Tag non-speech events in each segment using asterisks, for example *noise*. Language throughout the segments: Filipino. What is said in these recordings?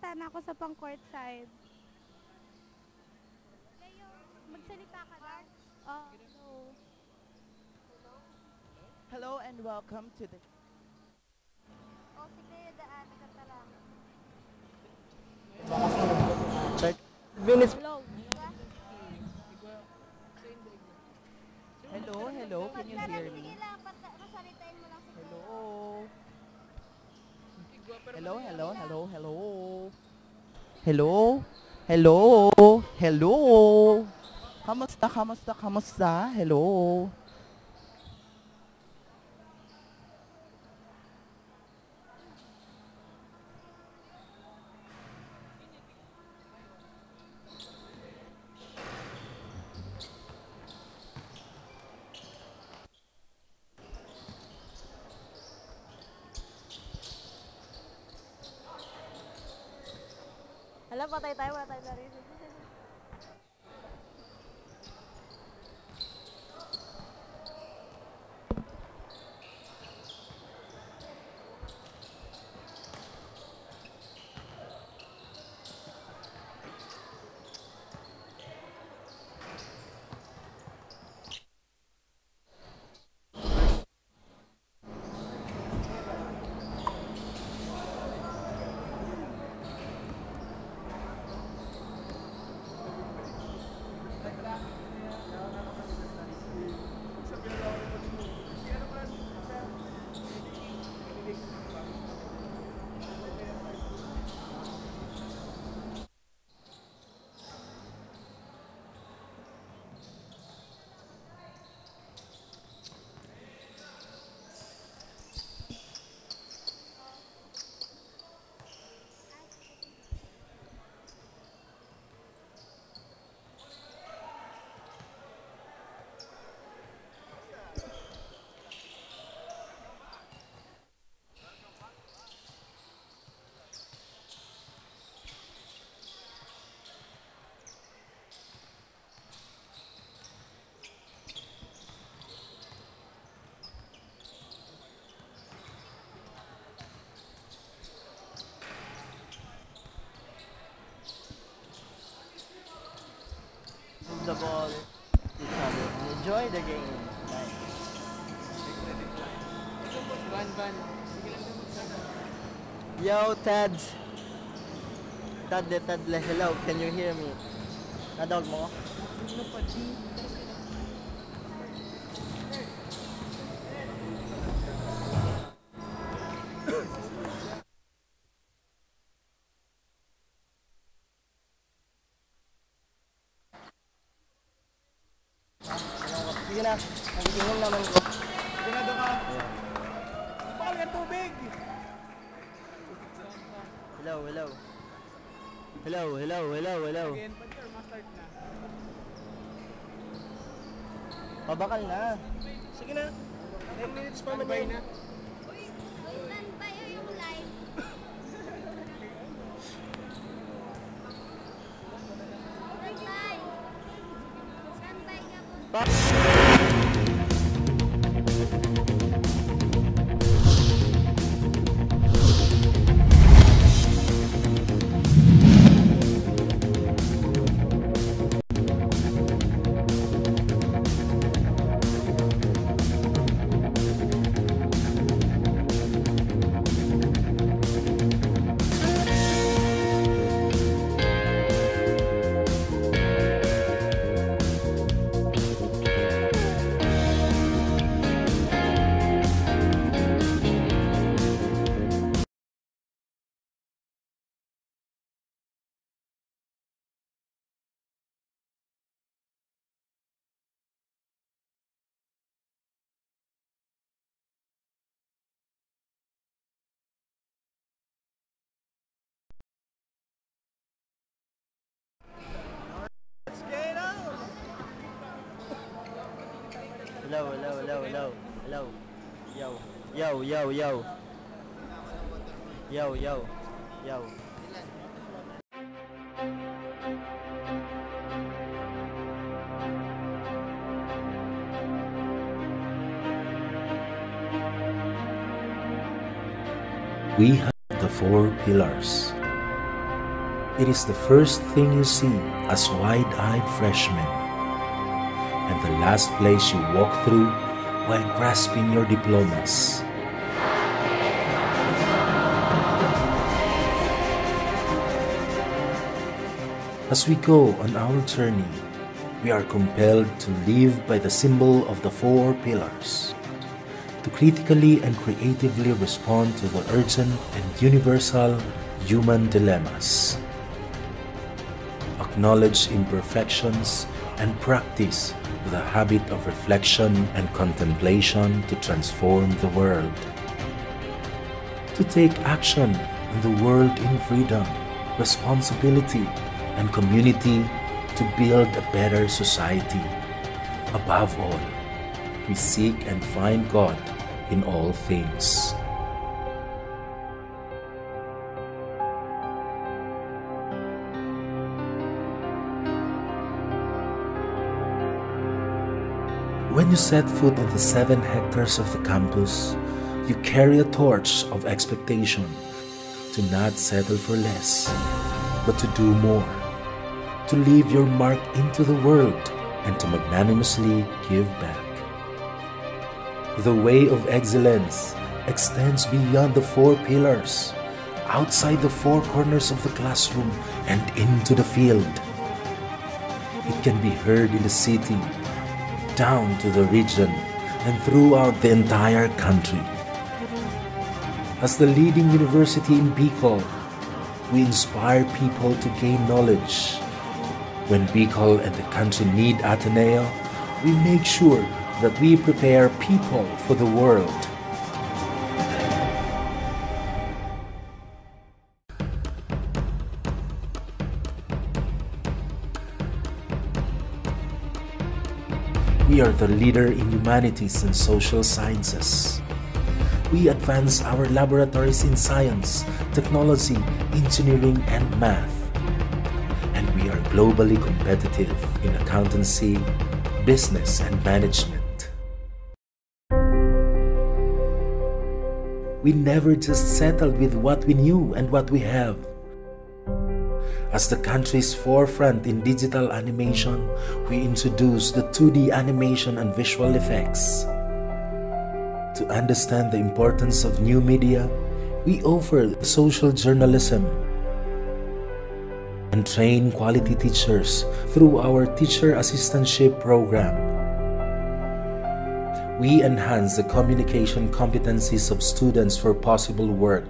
nagsasalita na ako sa pang court side. Leo. Magsalita ka lang. Oh, hello. Hello and welcome to the O, si Leo daan. Kanta lang. minutes. Hello. Hello, hello, can you hear me? sige lang. Pagka, masalitain mo lang si Hello. Leo. Hello, hello, hello, hello. Hello. Hello. Hello. Kamusta, kamusta, kamusta? Hello. Ball. Each other. Enjoy the game. Yo, Ted. Tad de Tad le hello. Can you hear me? Nadawag mo? ko? Sige Pabakal na. Sige na. 10 minutes pa man yun. Hello, hello, hello. Yo, yo, yo, yo. Yo, yo, yo. we have the four pillars. It is the first thing you see as wide eyed freshmen, and the last place you walk through while grasping your diplomas. As we go on our journey, we are compelled to live by the symbol of the four pillars, to critically and creatively respond to the urgent and universal human dilemmas. Acknowledge imperfections and practice the habit of reflection and contemplation to transform the world. To take action in the world in freedom, responsibility, and community to build a better society. Above all, we seek and find God in all things. When you set foot on the seven hectares of the campus, you carry a torch of expectation to not settle for less, but to do more, to leave your mark into the world, and to magnanimously give back. The way of excellence extends beyond the four pillars, outside the four corners of the classroom, and into the field. It can be heard in the city, down to the region, and throughout the entire country. As the leading university in Bicol, we inspire people to gain knowledge. When Bicol and the country need Ateneo, we make sure that we prepare people for the world. We are the leader in humanities and social sciences. We advance our laboratories in science, technology, engineering, and math. And we are globally competitive in accountancy, business, and management. We never just settled with what we knew and what we have. As the country's forefront in digital animation, we introduce the 2D animation and visual effects. To understand the importance of new media, we offer social journalism and train quality teachers through our teacher assistantship program. We enhance the communication competencies of students for possible work.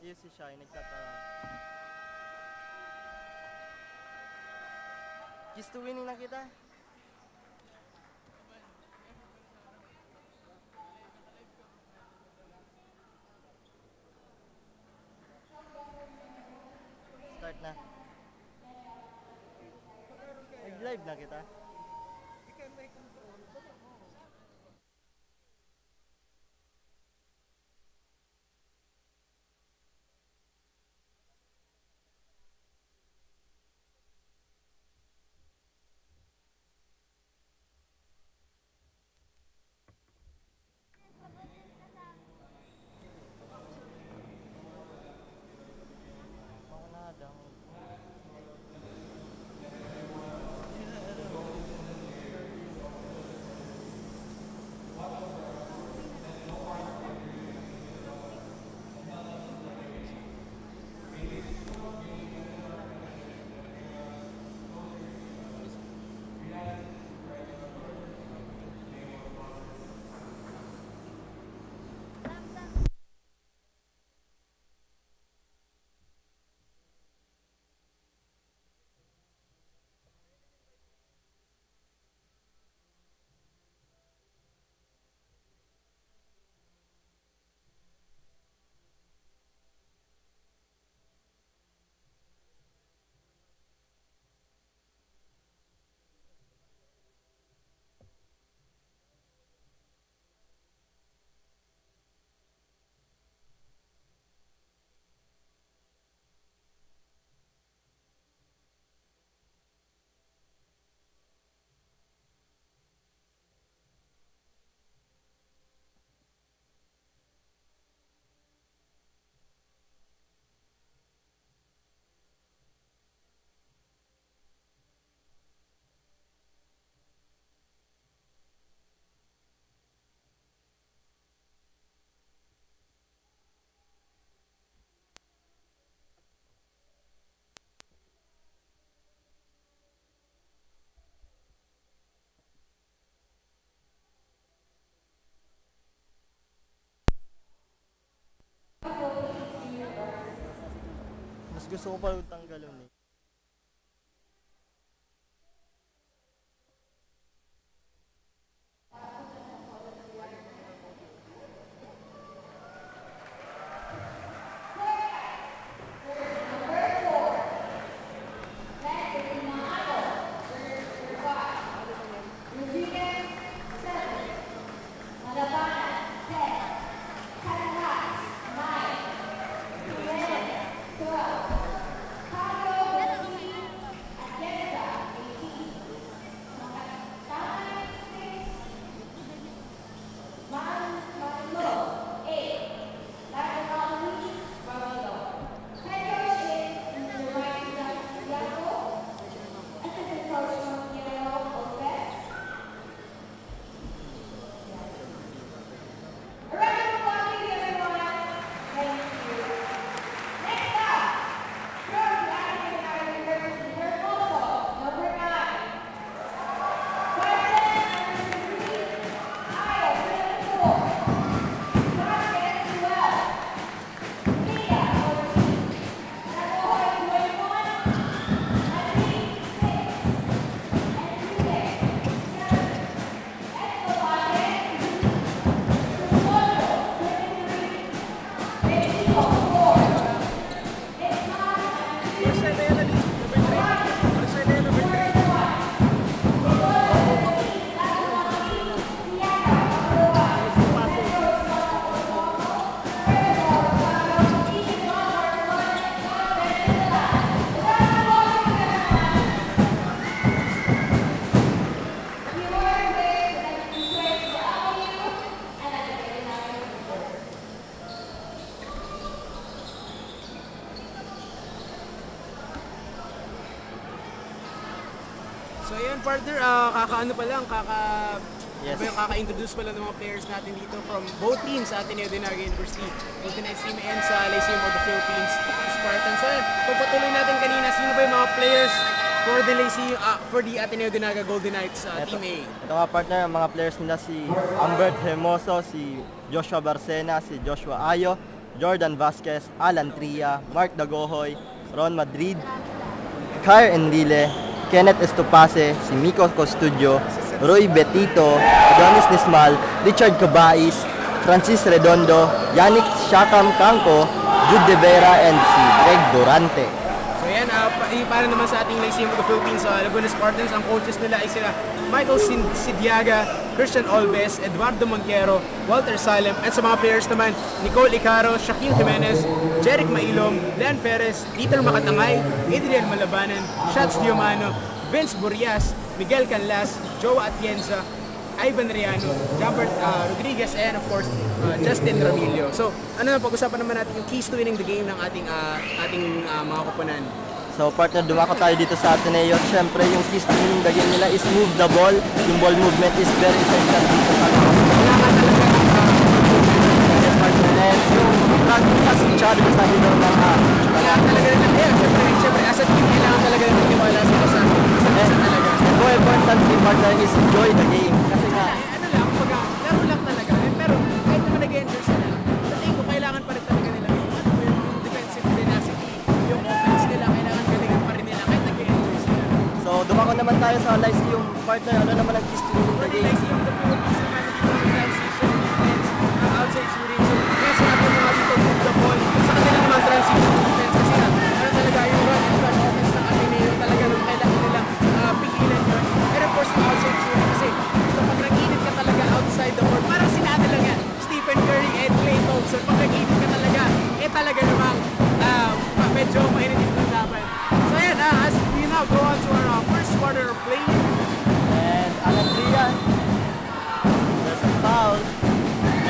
easy siya, yung nagtatanong. Kiss to winning na kita. gusto ko pa tanggalin eh. Kakaano pa lang, kaka... Yes. Yes. Kaka-introduce pa lang ng mga players natin dito from both teams sa Ateneo de Naga University. Knights team and sa Lyceum of the Philippines Spartans. So pagpatuloy natin kanina, sino ba yung mga players for the Lyceum, ah, for the Ateneo de Naga Golden Knights ah, Ito, Team A? ito nga partner, ang mga players nila si Ambert Hermoso, si Joshua Barcena, si Joshua Ayo, Jordan Vasquez, Alan Tria, Mark Dagohoy, Ron Madrid, Kyle Enrile, Kenneth Estopase, si Miko Costudio, Roy Betito, Adonis Nismal, Richard Cabais, Francis Redondo, Yannick Shakam Kanko, Jude De Vera, and si Greg Durante. So ayan, ah, pa, eh, para naman sa ating Lyceum of the Philippines, sa Laguna Spartans, ang coaches nila ay sila Michael Sidiaga, Christian Olves, Eduardo Monquero, Walter Salem, at sa mga players naman, Nicole Icaro, Shaquille Jimenez, Jeric Mailom, Leon Perez, Peter Makatangay, Adrian Malabanan, Shots Diomano, Vince Burias, Miguel Canlas, Joa Atienza, Ivan Riano, Jambert uh, Rodriguez, and of course, uh, Justin Ramilio. So, ano na, pag-usapan naman natin yung keys to winning the game ng ating uh, ating uh, mga kupunan. So partner, dumako tayo dito sa Ateneo. Siyempre, yung winning the game nila is move the ball. Yung ball movement is very essential dito sa ng Yes, partner. And yung practice kasi challenge sa dito ng mga kailangan talaga ng eh, syempre, syempre, as a team, kailangan talaga rin magtiwala sila sa sa isa talaga. And more importantly, partner, is enjoy the game. Kasi so dumako naman tayo sa Lyceum partner. Ano naman ang winning For the the game? The outside shooting. So, kaya sinabi mo the ball. Sa kanila naman, transition defense. Kasi nga, ano talaga, yung run ng Ateneo talaga nung kailangan nilang uh, of course, yung outside shooting. Kasi kapag ka talaga outside the court, parang sinabi lang Stephen Curry and Klay Thompson, pag nag-init ka talaga, eh talaga namang uh, medyo mainit yung laban. Uh, as we now go on to our uh, first quarter of play, And Alan Trian. There's a foul.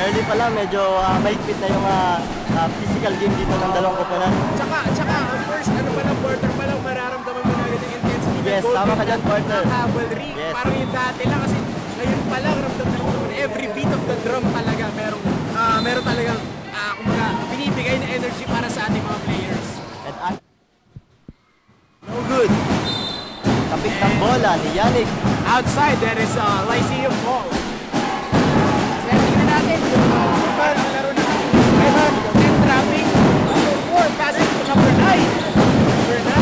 Early pa lang, medyo uh, mahigpit na yung ah, ah, physical game dito ng dalawang koponan. Tsaka, tsaka, first, ano pa lang, quarter pa lang, mararamdaman mo na agad yung intensity Yes, tama ka dyan, ng partner. cavalry. Yes. Parang yung dati lang kasi ngayon pa lang, ramdam na every beat of the drum talaga, merong, ah meron talagang, ah kumbaga, binibigay na energy para sa ating mga players. And An- No good. Kapit ng bola ni Yannick. Outside, there is a Lyceum ball. Kaya tingnan natin yung uh, super na laro ng Evan and trapping. Number 4, passing to number 9. Number 9.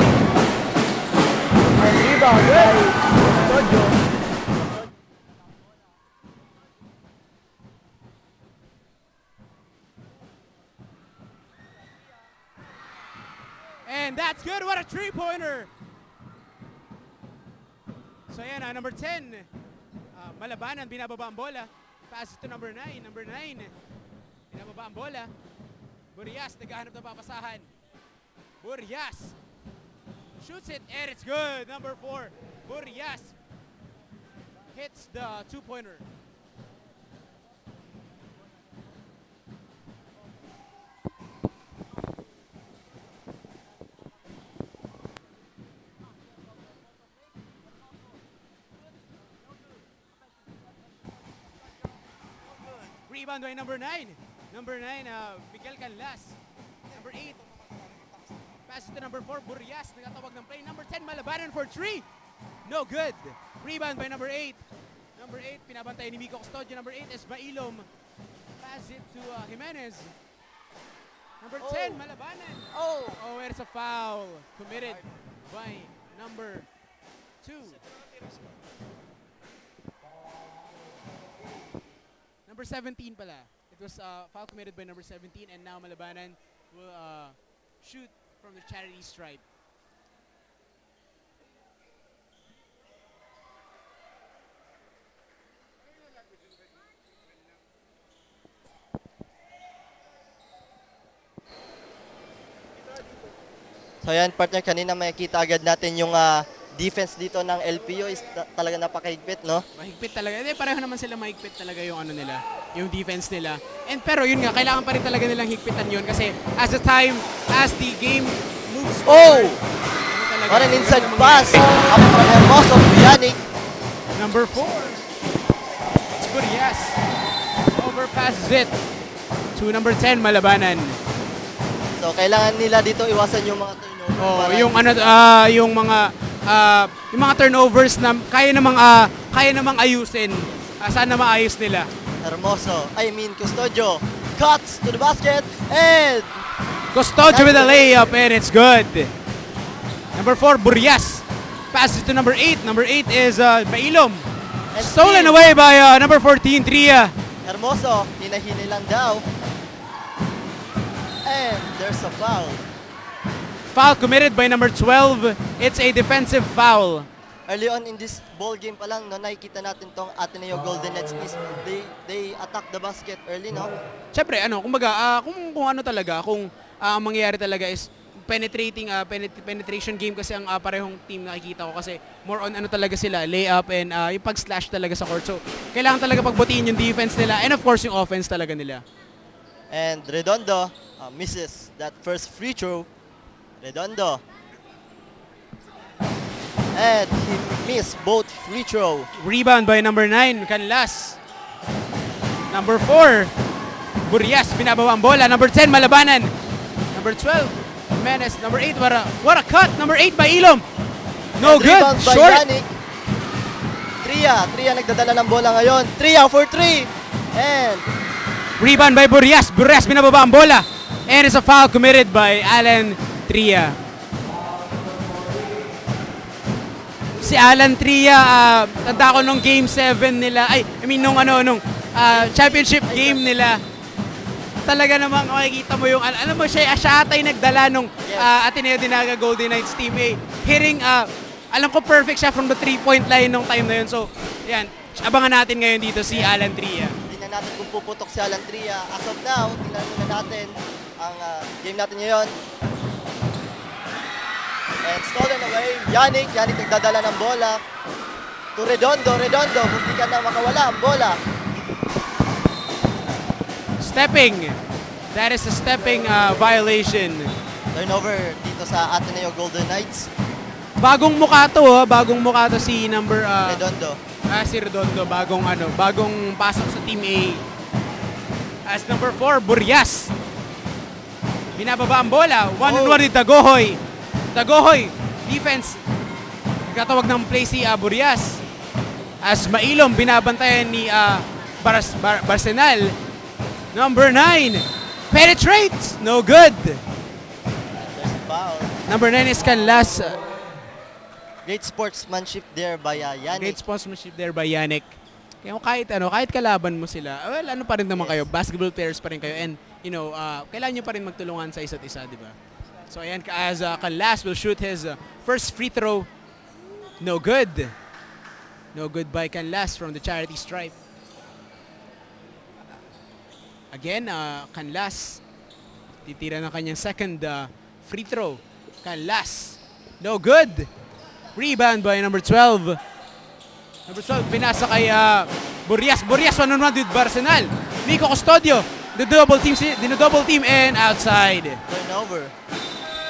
And rebound by Custodio. And that's good. What a three-pointer. So yan, ah, number 10. ah, Malabanan, binababa ang bola. Pass to number 9. Number 9. Binababa ang bola. Burias, naghahanap ng papasahan. Burias. Shoots it, and it's good. Number 4. Burias. Hits the two-pointer. Rebound by number 9. Number 9, uh, Miguel Canlas. Number 8, pass it to number 4, Burias. Nagtatawag ng play. Number 10, Malabanan for 3. No good. Rebound by number 8. Number 8, pinabantay ni Miko Custodio. Number 8, is Esmailom. Pass it to uh, Jimenez. Number 10, Malabanan. Oh! Oh, it's a foul committed by number 2. Number 17 pala. It was uh, foul committed by number 17 and now Malabanan will uh, shoot from the charity stripe. So yan partner, kanina makikita agad natin yung ah, defense dito ng LPO is ta- talaga napakahigpit, no? Mahigpit talaga. Hindi, pareho naman sila mahigpit talaga yung ano nila, yung defense nila. And pero yun nga, kailangan pa rin talaga nilang higpitan yun kasi as the time, as the game moves Oh! forward, talaga, What an inside pass. Up from Hermoso Yannick. Number 4. It's good, yes. Overpasses it to number 10, Malabanan. So, kailangan nila dito iwasan yung mga turnover. Oh, yung ano ah, yung mga ah, yung mga turnovers na kaya namang ah, kaya namang ayusin. Ah, sana maayos nila. Hermoso, I mean Custodio, cuts to the basket, and Custodio with a layup and it's good. Number 4, Burias. Passes to number 8. Number 8 is uh, Mailom. and Stolen steal. away by uh, number 14, Tria. Hermoso, hinahili lang daw. And there's a foul. Foul committed by number 12. It's a defensive foul. Early on in this ball game pa lang, no, nakikita natin tong Ateneo Golden Knights is they they attack the basket early, no? Siyempre, ano, kumbaga, ah, kung, kung ano talaga, kung ah, ang mangyayari talaga is penetrating ah, penet- penetration game kasi ang ah, parehong team nakikita ko kasi more on ano talaga sila, layup and ah, yung pag-slash talaga sa court. So, kailangan talaga pagbutihin yung defense nila and of course yung offense talaga nila. And Redondo uh, misses that first free throw. Redondo. And he missed both free throw. Rebound by number 9, Canlas. Number 4, Burias, binabawa ang bola. Number 10, Malabanan. Number 12, Menes. Number 8, what a, what a cut. Number 8 by Ilom. No And good. By Short. Yannick. Tria. Tria nagdadala ng bola ngayon. Tria for three. And Rebound by Burias. Burias binababa ang bola. And it's a foul committed by Alan Tria. Si Alan Tria, ah, tanda ko nung game 7 nila, ay, I mean, nung ano, nung ah, championship game nila, talaga namang makikita mo yung, al- alam mo siya, siya atay nagdala nung ah, Ateneo Dinaga Golden Knights team A. Hitting, ah, alam ko perfect siya from the three-point line nung time na yun. So, yan, abangan natin ngayon dito si Alan Tria. tingnan natin kung puputok si Alan Tria. As of now, tingnan muna natin ang uh, game natin ngayon. And stolen away. Yannick. Yannick nagdadala ng bola. To Redondo. Redondo. Hindi ka na makawala ang bola. Stepping. That is a stepping uh, violation. Turnover dito sa Ateneo Golden Knights. Bagong mukha to, ha? bagong mukha to si number uh, Redondo. ah, si Redondo, bagong ano, bagong pasok sa Team A. As number 4, Burias. Binababa ang bola. One on Oh. one with Dagohoy. Dagohoy, defense. Nagkatawag ng play si uh, Burias. As Mailom, binabantayan ni uh, Baras, Bar- Barsenal. Number 9, penetrates. No good. Number 9 is Canlas. Great sportsmanship there by uh, Yannick. Great sponsorship there by Yannick. Kaya kahit ano, kahit kalaban mo sila, well, ano pa rin naman Yes. kayo, basketball players pa rin kayo and you know, uh, kailangan nyo pa rin magtulungan sa isa't isa, di ba? So ayan, as uh, Canlas will shoot his uh, first free throw, no good. No good by Canlas from the charity stripe. Again, uh, Canlas titira ng kanyang second uh, free throw. Canlas, no good. Rebound by number 12. Number 12, pinasa kay uh, Burias. Burias, one on one with Barsenal. Nico Custodio, the double team, the double team and outside. Turnover.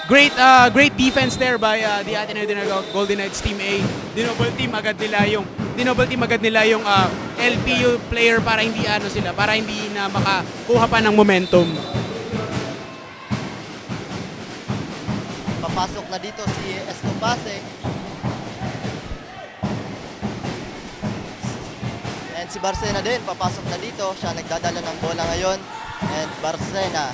Great uh, great defense there by uh, the Ateneo Dinaga Golden Knights Team A. Dinoble team agad nila yung dinoble team agad nila yung uh, LPU player para hindi ano sila, para hindi na makakuha pa ng momentum. Papasok na dito si Estopase. And si Barcena din, papasok na dito. Siya nagdadala ng bola ngayon. And Barcena.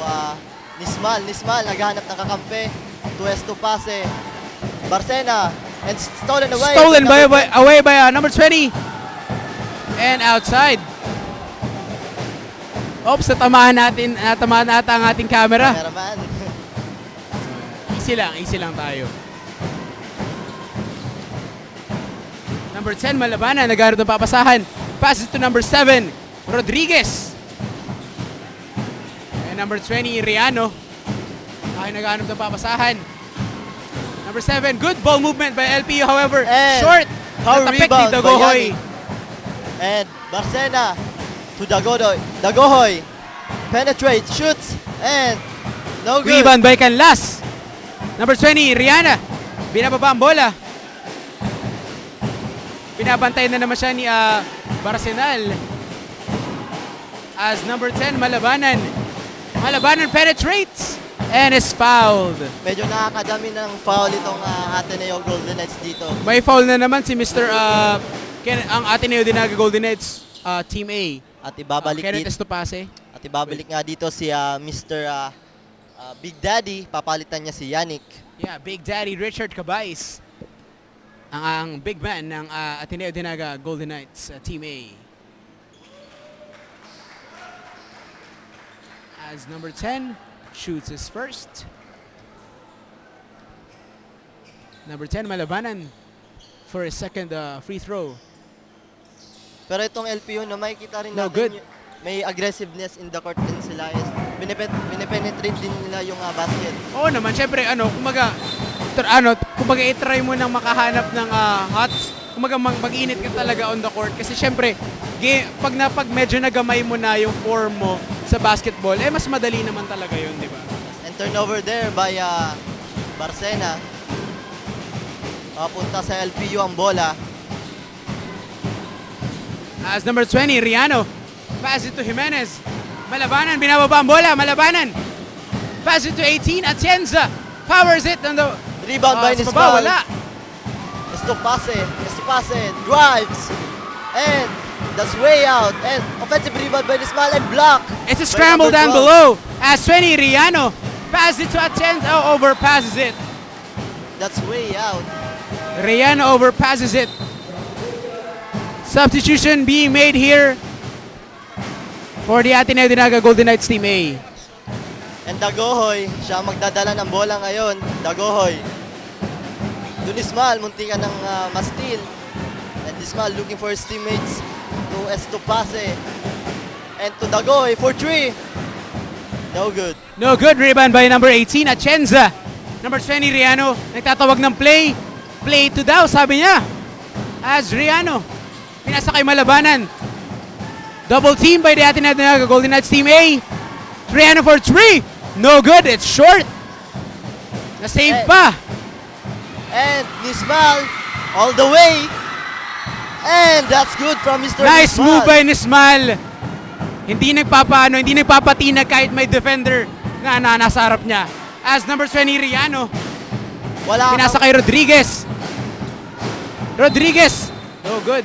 Uh, Nismal, Nismal, naghahanap ng kakampi. To Estopase. Barcena. And stolen away. Stolen to by, by away by uh, number 20. And outside. Oops, natamaan natin, natamaan ata ang ating camera. Cameraman. *laughs* Easy lang, easy lang tayo. Number 10, Malabana, nagharap ng papasahan. Passes to number 7, Rodriguez. Number 20, Riano. Ay, naghanap ng papasahan. Number 7, good ball movement by LPU. However, And short. power rebound ni Dagohoy. And Barcena to Dagodoy. Dagohoy. Penetrates, shoots, and no good. Rebound by Canlas. Number 20, Rihanna. Binababa ang bola. Binabantay na naman siya ni ah, Barsenal. As number 10, Malabanan. Malabanan penetrates and is fouled. Medyo nakakadami ng foul itong ah, Ateneo Golden Knights dito. May foul na naman si Mr. ah, Ken, ang Ateneo Dinaga Golden Knights ah, Team A. At ibabalik Kenneth dito. Estopase. At ibabalik nga dito si ah, Mr. ah, ah, Big Daddy. Papalitan niya si Yannick. Yeah, Big Daddy Richard Cabais. Ang, ang big man ng ah, Ateneo Dinaga Golden Knights ah, Team A. As number 10 shoots his first. Number 10, Malabanan for his second ah, free throw. Pero itong LPU na makikita rin No natin good. may aggressiveness in the court din sila is binipet, binipenetrate din nila yung ah, basket. Oo naman, syempre ano, kumaga ano, kumaga i-try mo nang makahanap ng ah, hots. Kumaga mag- mag-init ka talaga on the court kasi syempre game, pag na pag medyo nagamay mo na yung form mo sa basketball, eh mas madali naman talaga 'yun, di ba? And turnover there by ah, Barcena. Papunta sa LPU ang bola. As number 20, Riano. Pass it to Jimenez. Malabanan, binababa ang bola. Malabanan. Pass it to 18, Atienza. Powers it on the... Rebound Ah, by sa baba, Nisbal. wala. Estopase, Estopase drives. And that's way out. And offensive rebound by Nismal and block. It's a scramble down 12. below. As 20, Riano. Pass it to Atienza. Oh, uh, overpasses it. That's way out. Riano overpasses it. Substitution being made here for the Ateneo Dinaga Golden Knights Team A. And Dagohoy, siya magdadala ng bola ngayon. Dagohoy. Dunismal, munti ka ng uh, mastil. And Dismal looking for his teammates to Estopase. And to Dagohoy for three. No good. No good. Rebound by number 18, Atienza. Number 20, Riano. Nagtatawag ng play. Play to daw, sabi niya. As Riano. Pinasa kay Malabanan. Double team by the Ateneo Golden Knights Team A. Riano for three. No good. It's short. Na-save Eh. pa. And Nismal all the way. And that's good from Mr. Nice Nismal. move by Nismal. Hindi nagpapaano, hindi nagpapatinag kahit may defender nga na nasa harap niya. As number 20, Riano. Wala Pinasa kay Rodriguez. Rodriguez. No good.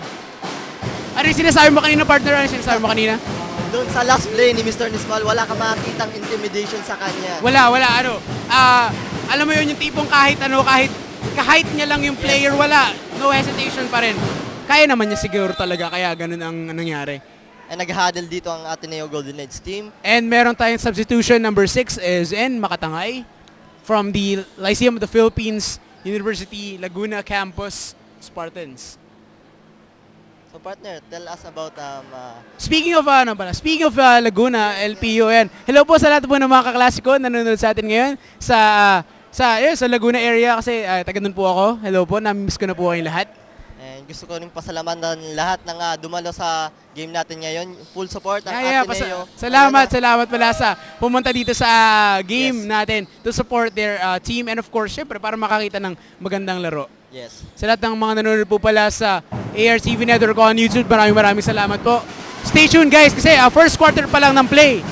Ano yung sinasabi mo kanina, partner? Ano yung sinasabi mo kanina? Doon sa last play ni Mr. Nismal, wala ka makakitang intimidation sa kanya. Wala, wala. Ano? Ah, alam mo yun, yung tipong kahit ano, kahit kahit niya lang yung player, wala. No hesitation pa rin. Kaya naman niya siguro talaga, kaya ganun ang nangyari. And nag-huddle dito ang Ateneo Golden Knights team. And meron tayong substitution number 6 is in Makatangay from the Lyceum of the Philippines University Laguna Campus Spartans. So partner, tell us about um, uh, Speaking of ano pala, speaking of uh, Laguna, LPU yan. Hello po sa lahat po ng mga kaklasiko na nanonood sa atin ngayon sa uh, sa yun, sa Laguna area kasi uh, taga doon po ako. Hello po, nami-miss ko na po kayong lahat. and gusto ko rin pasalamatan lahat ng uh, dumalo sa game natin ngayon. Full support ang Yeah, yeah, Ateneo. salamat, Ano na? salamat pala sa pumunta dito sa uh, game Yes. natin to support their uh, team and of course, syempre para makakita ng magandang laro. Yes. Sa lahat ng mga nanonood po pala sa ARTV Network on YouTube, maraming maraming salamat po. Stay tuned guys kasi uh, first quarter pa lang ng play.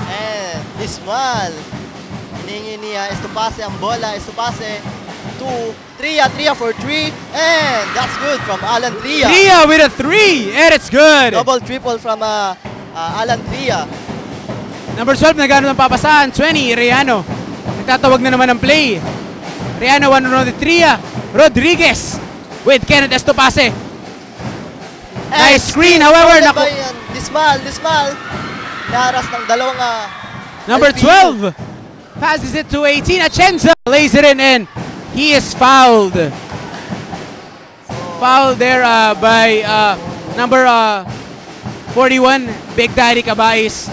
And Dismal. Hiningi niya Estopase ang bola. Estopase to Tria. Tria for three. And that's good from Alan Tria. Ria with a three and it's good. Double triple from uh, uh, Alan Tria. Number 12, nagano ng papasahan. 20, Riano. Nagtatawag na naman ng play. Riano, one on the Tria. Rodriguez with Kenneth Estopase. Nice screen, however, naku- by, uh, Dismal. Dismal. Naras ng dalawang uh, Number LPU. 12 passes it to 18. Achenza lays it in and he is fouled. Fouled there uh, by uh, number uh, 41, Big Daddy Cabais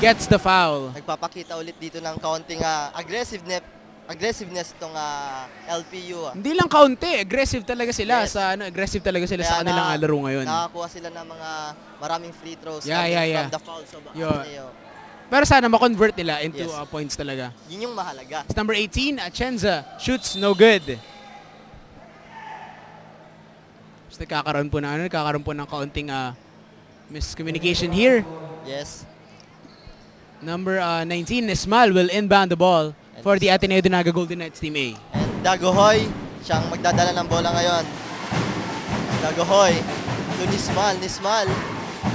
gets the foul. Nagpapakita ulit dito ng kaunting uh, aggressiveness aggressiveness itong uh, LPU. ah. Hindi lang kaunti, aggressive talaga sila Yes. sa ano, aggressive talaga sila sa Kaya kanilang na- laro ngayon. Nakakuha sila ng mga maraming free throws Yeah, yeah, yeah. from the fouls of Yo. Ateneo. Pero sana ma-convert nila into Yes. uh, points talaga. Yun yung mahalaga. Number 18, Achenza shoots no good. Tapos nagkakaroon po ng, ano, nagkakaroon po ng kaunting ah, miscommunication here. Yes. Number uh, 19, Esmal will inbound the ball for the Ateneo Dinaga Golden Knights Team A. And Dagohoy, siyang magdadala ng bola ngayon. Dagohoy, to Nismal, Nismal.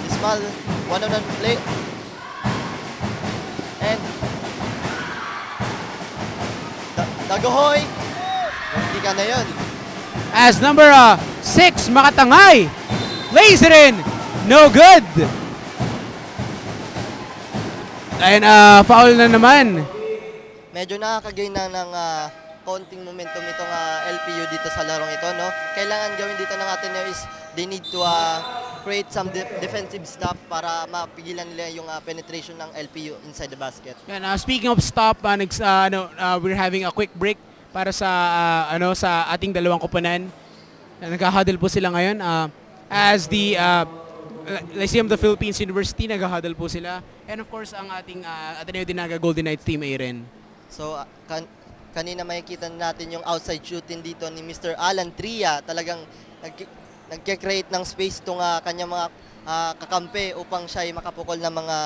Nismal, one on one play. And Da- Dagohoy, hindi ka na yun. As number 6, Makatangay, lays it in, no good. And uh, foul na naman. Medyo nakakagain na ng ah, konting momentum itong ah, LPU dito sa larong ito, no? Kailangan gawin dito ng Ateneo is they need to ah, create some de- defensive stuff para mapigilan nila yung ah, penetration ng LPU inside the basket. Yan, uh, speaking of stop, uh, nags, uh, ano, uh, we're having a quick break para sa uh, ano sa ating dalawang koponan. Uh, Nagka-huddle po sila ngayon. Uh, as the uh, Lyceum of the Philippines University, nag-huddle po sila. And of course, ang ating uh, Ateneo Dinaga Golden Knights Team A rin. So, ah, kan- kanina makikita natin yung outside shooting dito ni Mr. Alan Tria. Talagang nag- nagke-create ng space itong ah, kanyang mga ah, kakampi upang siya ay makapukol ng mga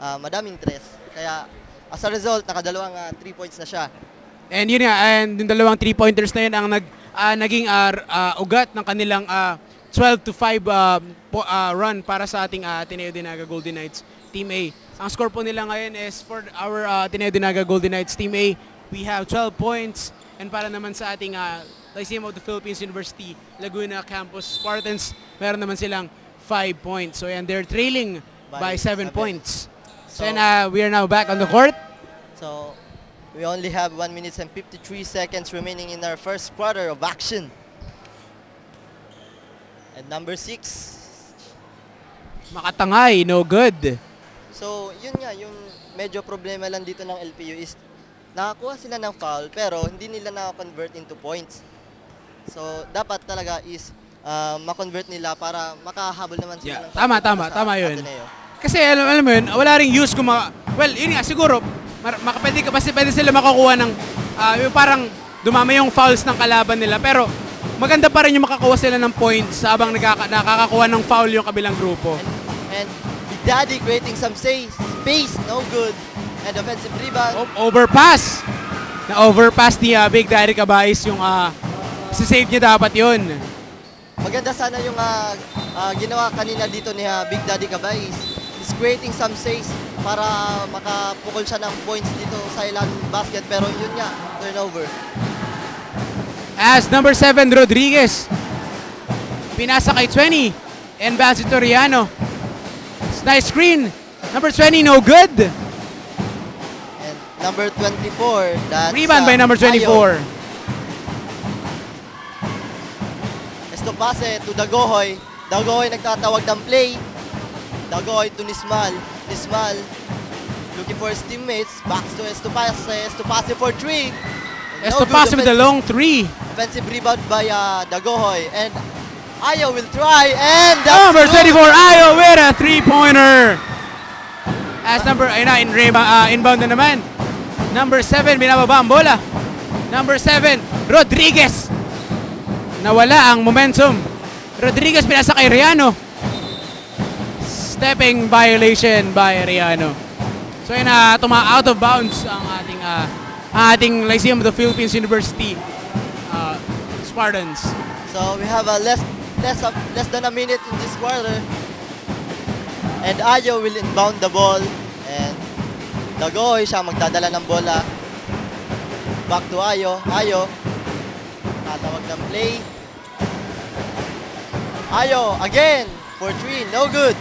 ah, madaming tres. Kaya, as a result, nakadalawang 3 points na siya. And yun nga, and yung dalawang three-pointers na yun ang nag, ah, naging r- ah, ugat ng kanilang ah, 12 to 5 ah, po- ah, run para sa ating ah, Ateneo Dinaga Golden Knights Team A. Ang score po nila ngayon is for our ah, Ateneo Dinaga Golden Knights Team A, we have 12 points. And para naman sa ating ah, Lyceum of the Philippines University, Laguna Campus Spartans, meron naman silang 5 points. So yan, they're trailing by By 7 seven. points. So, and, ah, we are now back on the court. So, we only have 1 minutes and 53 seconds remaining in our first quarter of action. And number 6, Makatangay, no good. So, yun nga, yung medyo problema lang dito ng LPU is nakakuha sila ng foul pero hindi nila na-convert into points. So, dapat talaga is uh, ma-convert nila para makahabol naman sila Yeah, ng tama, tama, tama yun. Ateneo. Kasi alam, alam mo yun, wala ring use kung maka... Well, yun nga, siguro, mar, maka, pwede, sila makakuha ng... ah, yung parang dumami yung fouls ng kalaban nila. Pero maganda pa rin yung makakuha sila ng points habang nakaka, nakakakuha ng foul yung kabilang grupo. And Big Daddy creating some say, space, no good. And offensive rebound. O- overpass! Na overpass ni ah, Big Daddy Cabais yung uh, si-save niya dapat yun. Maganda sana yung ah, ah, ginawa kanina dito ni ah, Big Daddy Cabais. Is creating some space para makapukol siya ng points dito sa ilang basket. Pero yun nga, turnover. As number 7, Rodriguez. Pinasa kay 20. And Toriano. Nice screen. Number 20, no good. And number 24, that's Rebound uh, by number 24. Ayo. Esto pase to Dagohoy. Dagohoy nagtatawag ng play. Dagohoy to Nismal. Nismal looking for his teammates. Back to Estopase. Estopase for three. And no Estopase with the long three. Offensive rebound by uh, Dagohoy. And Ayo will try. And that's Number good. 34, Ayo with a three-pointer. As number, ayun na, in, ah, inbound na naman. Number 7, binababa ang bola. Number 7, Rodriguez. Nawala ang momentum. Rodriguez pinasa kay Riano. Stepping violation by Riano. So yun na, tuma out of bounds ang ating ah, ang ating Lyceum of the Philippines University ah, Spartans. So we have a less less of, less than a minute in this quarter. And Ayo will inbound the ball and Dagoy siya magdadala ng bola. Back to Ayo. Ayo tatawag ng play. Ayo again for three, no good.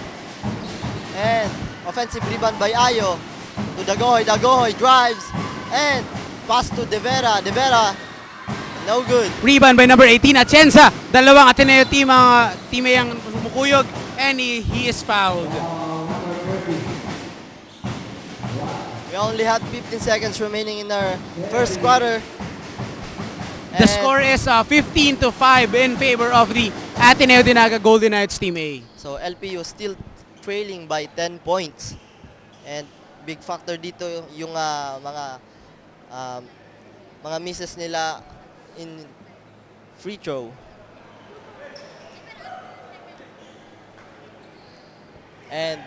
And offensive rebound by Ayo to Dagoy. Dagoy drives and pass to De Vera. De Vera no good. Rebound by number 18, Atienza. Dalawang Ateneo team ang uh, team ang sumukuyog and he, he is fouled. We only have 15 seconds remaining in our first quarter. The score is uh, 15 to 5 in favor of the Ateneo Dinaga Golden Knights Team A. So LPU still trailing by 10 points. And big factor dito yung uh, mga uh, mga misses nila in free throw. And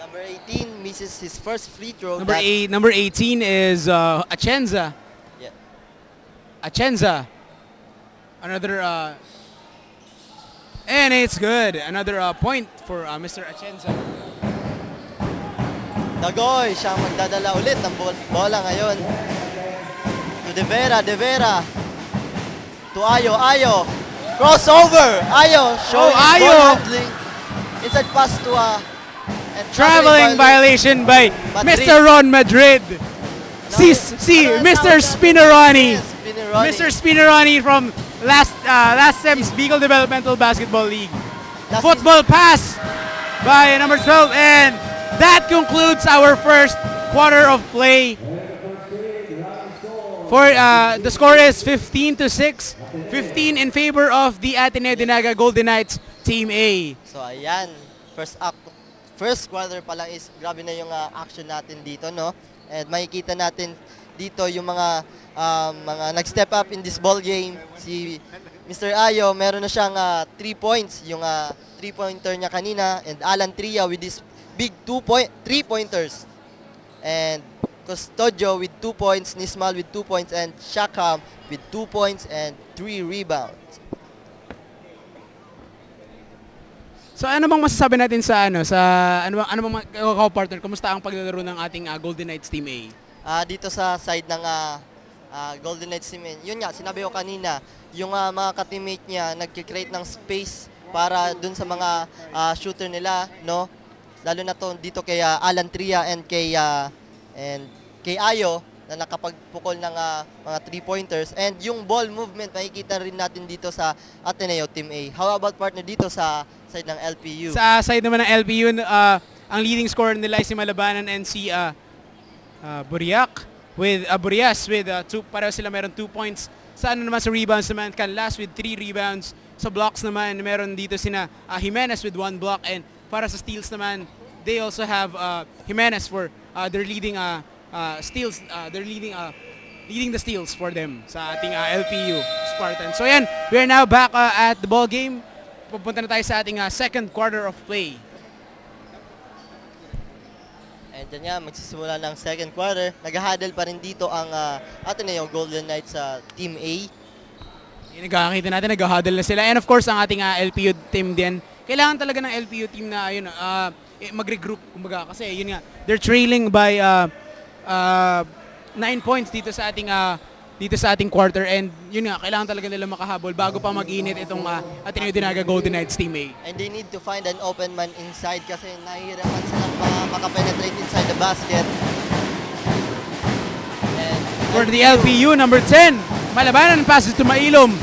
number 18 misses his first free throw. Number, eight, number 18 is uh, Achenza. Achenza. Another uh, and it's good. Another uh, point for uh, Mr. Achenza. Dagoy, siya magdadala ulit ng bol- bola ngayon. To De Vera, De Vera. To Ayo, Ayo. Crossover, Ayo. Showing Oh, Ayo. Inside pass to uh, and Traveling violation by Madrid. Mr. Ron Madrid. Si, si Ano, Mr. Spinneroni. Yes, Spinneroni. Mr. Spinneroni from last uh, last SEM's Beagle Developmental Basketball League. Last Football pass by number 12 and that concludes our first quarter of play. For uh, the score is 15 to 6. 15 in favor of the Ateneo Dinaga Golden Knights Team A. So ayan, first act, first quarter pa lang is grabe na yung uh, action natin dito, no? And makikita natin dito yung mga um, mga nag-step up in this ball game. Si Mr. Ayo, meron na siyang 3 points, yung 3-pointer niya kanina and Alan Tria with this big 2 point 3 pointers. And Custodio with 2 points, Nismal with 2 points and Shakam with 2 points and 3 rebounds. So ano bang masasabi natin sa ano sa ano bang ano bang mga partner kumusta ang paglalaro ng ating uh, Golden Knights Team A? Ah, dito sa side ng ah, ah, Golden Knights team, yun nga, sinabi ko kanina, yung ah, mga ka-teammate niya nagki-create ng space para dun sa mga ah, shooter nila, no? Lalo na to dito kay ah, Alan Tria and kay ah, and kay Ayo na nakapagpukol ng ah, mga three-pointers and yung ball movement makikita rin natin dito sa Ateneo Team A. How about partner dito sa side ng LPU? Sa side naman ng LPU, uh, ang leading scorer nila ay si Malabanan and si uh, uh, Buriak with uh, Burias with uh, two, para sila meron 2 points. Sa ano naman sa rebounds naman, Canlas with 3 rebounds. Sa blocks naman, meron dito sina uh, Jimenez with 1 block and para sa steals naman, they also have uh, Jimenez for uh, their leading uh, uh, steals, uh, they're leading uh, leading the steals for them sa ating uh, LPU Spartans. So yan, we are now back uh, at the ball game. Pupunta na tayo sa ating uh, second quarter of play. And dyan nga, magsisimula ng second quarter. Nag-huddle pa rin dito ang ah, Ateneo Golden Knights sa Team A. Nagkakita natin, nag-huddle na sila. And of course, ang ating uh, LPU team din. Kailangan talaga ng LPU team na yun, uh, mag-regroup, kumbaga. Kasi yun nga, they're trailing by uh, uh, nine points dito sa ating uh, dito sa ating quarter and yun nga kailangan talaga nila makahabol bago pa mag-init itong uh, Ateneo Dinaga Golden Knights Team A. And they need to find an open man inside kasi nahihirapan silang ma- makapenetrate inside the basket. And For the LPU, number 10, Malabanan passes to Mailom.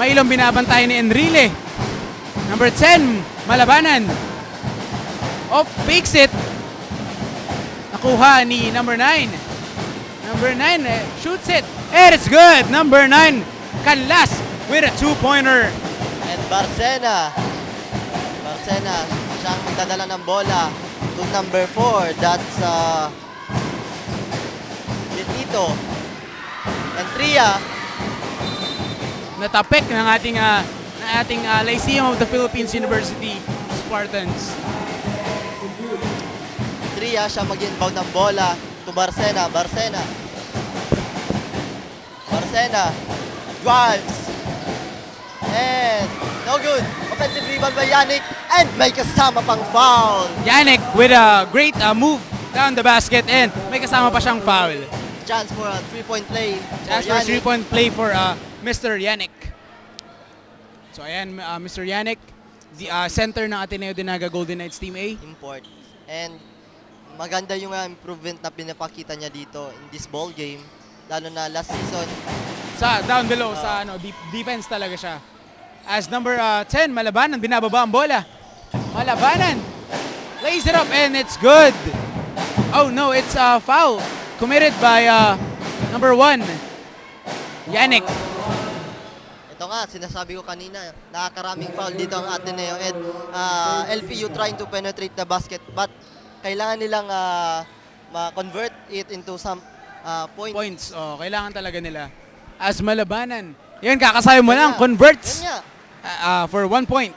Mailom binabantay ni Enrile. Number 10, Malabanan. Oh, fakes it. Nakuha ni number 9. Number 9 eh, shoots it. And it's good. Number 9, Canlas with a two-pointer. And Barcena. Barcena, siyang magdadala ng bola to number 4. That's uh, Benito. And Tria, Natapik ng ating uh, ng ating uh, Lyceum of the Philippines University Spartans. Tria siya mag-inbound ng bola to Barcena. Barcena. Barcena. Drives. And no good. Offensive rebound by Yannick. And may kasama pang foul. Yannick with a great uh, move down the basket and may kasama pa siyang foul. Chance for a three-point play. Chance for a three-point play for uh, Mr. Yannick. So ayan, uh, Mr. Yannick, the uh, center ng Ateneo Dinaga Golden Knights Team A. import. And maganda yung uh, improvement na pinapakita niya dito in this ball game. Lalo na last season, Sa down below, sa ano, deep, defense talaga siya. As number uh, 10, Malabanan, binababa ang bola. Malabanan lays it up and it's good. Oh no, it's a foul committed by uh, number 1, Yannick. ito nga, sinasabi ko kanina, nakakaraming foul dito ang Ateneo and uh, LPU trying to penetrate the basket but kailangan nilang uh, ma-convert it into some uh, points. Points, oh, kailangan talaga nila. As Malabanan, yan, kakasabi mo lang, converts uh, uh, for one point.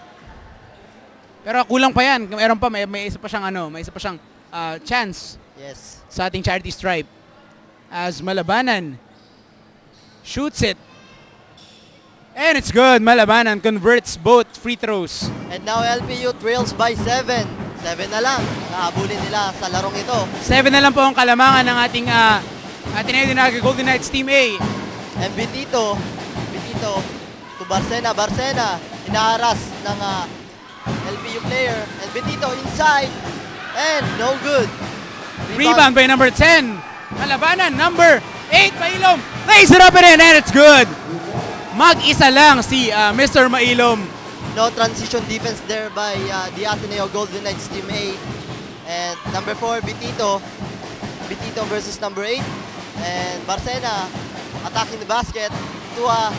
Pero kulang pa yan. Meron pa, may, may isa pa siyang ano, may isa pa siyang ah, chance Yes. sa ating charity stripe. As Malabanan shoots it. And it's good. Malabanan converts both free throws. And now LPU trails by 7. 7 na lang. Nakahabulin nila sa larong ito. Seven na lang po ang kalamangan ng ating uh, Ateneo Dinaga Golden Knights Team A. And Bitito, Bitito to Barcena. Barcena, inaharas ng ah, LPU player. And Bitito inside. And no good. Rebound by number 10. Malabanan, number 8, Mailom. It up and it's good. Mag-isa lang si ah, Mr. Mailom. No transition defense there by uh, the Ateneo Golden Knights Team 8. And number 4, Bitito. Bitito versus number 8. And Barcena attacking the basket. Tua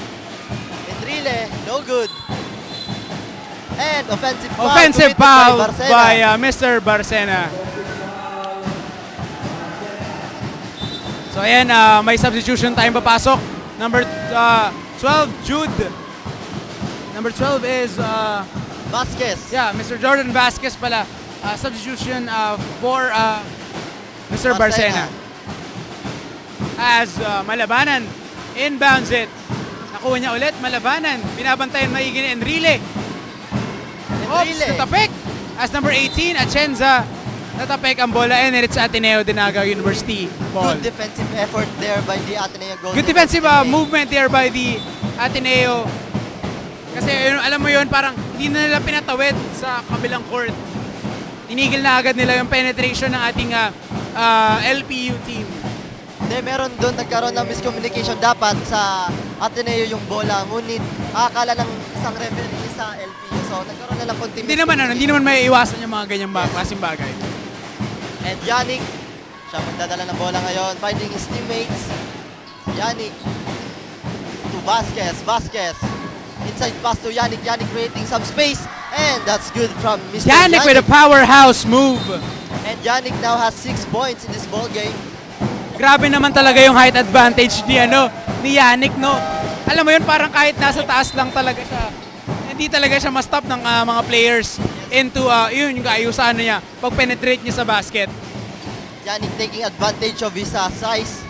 Endrile, no good. And offensive foul. Offensive by foul Barcena. by ah, Mr. Barcena. So ayan, ah, may substitution time papasok. Number ah, 12, Jude. Number 12 is uh, Vasquez. Yeah, Mr. Jordan Vasquez pala. Uh, substitution uh, for uh, Mr. Barcena. As uh, Malabanan inbounds it. Nakuha niya ulit, Malabanan. Binabantayan maigi ni Enrile. Oops, natapik. As number 18, Atienza. Natapik ang bola and it's Ateneo Dinaga University ball. Good defensive effort there by the Ateneo Golden Good defensive uh, movement there by the Ateneo. Kasi alam mo yun, parang hindi na nila pinatawid sa kabilang court. Tinigil na agad nila yung penetration ng ating uh, uh, LPU team. Hindi, meron doon nagkaroon ng miscommunication dapat sa Ateneo yung bola. Ngunit akala ng isang referee sa LPU. So nagkaroon na lang konti Hindi naman ano, hindi naman may iwasan yung mga ganyang ba- klaseng bagay. And Yannick, siya magdadala ng bola ngayon, finding his teammates. Yannick to Vasquez. Vasquez. Inside pass to Yannick. Yannick creating some space. And that's good from Mr. Yannick with a powerhouse move. And Yannick now has 6 points in this ball game. Grabe naman talaga yung height advantage ni ano, ni Yannick, no? Alam mo yun, parang kahit nasa taas lang talaga siya. Hindi talaga siya ma-stop ng ah, mga players into, uh, yun, yung kaayusan ano niya, pag-penetrate niya sa basket. Yannick taking advantage of his uh, size.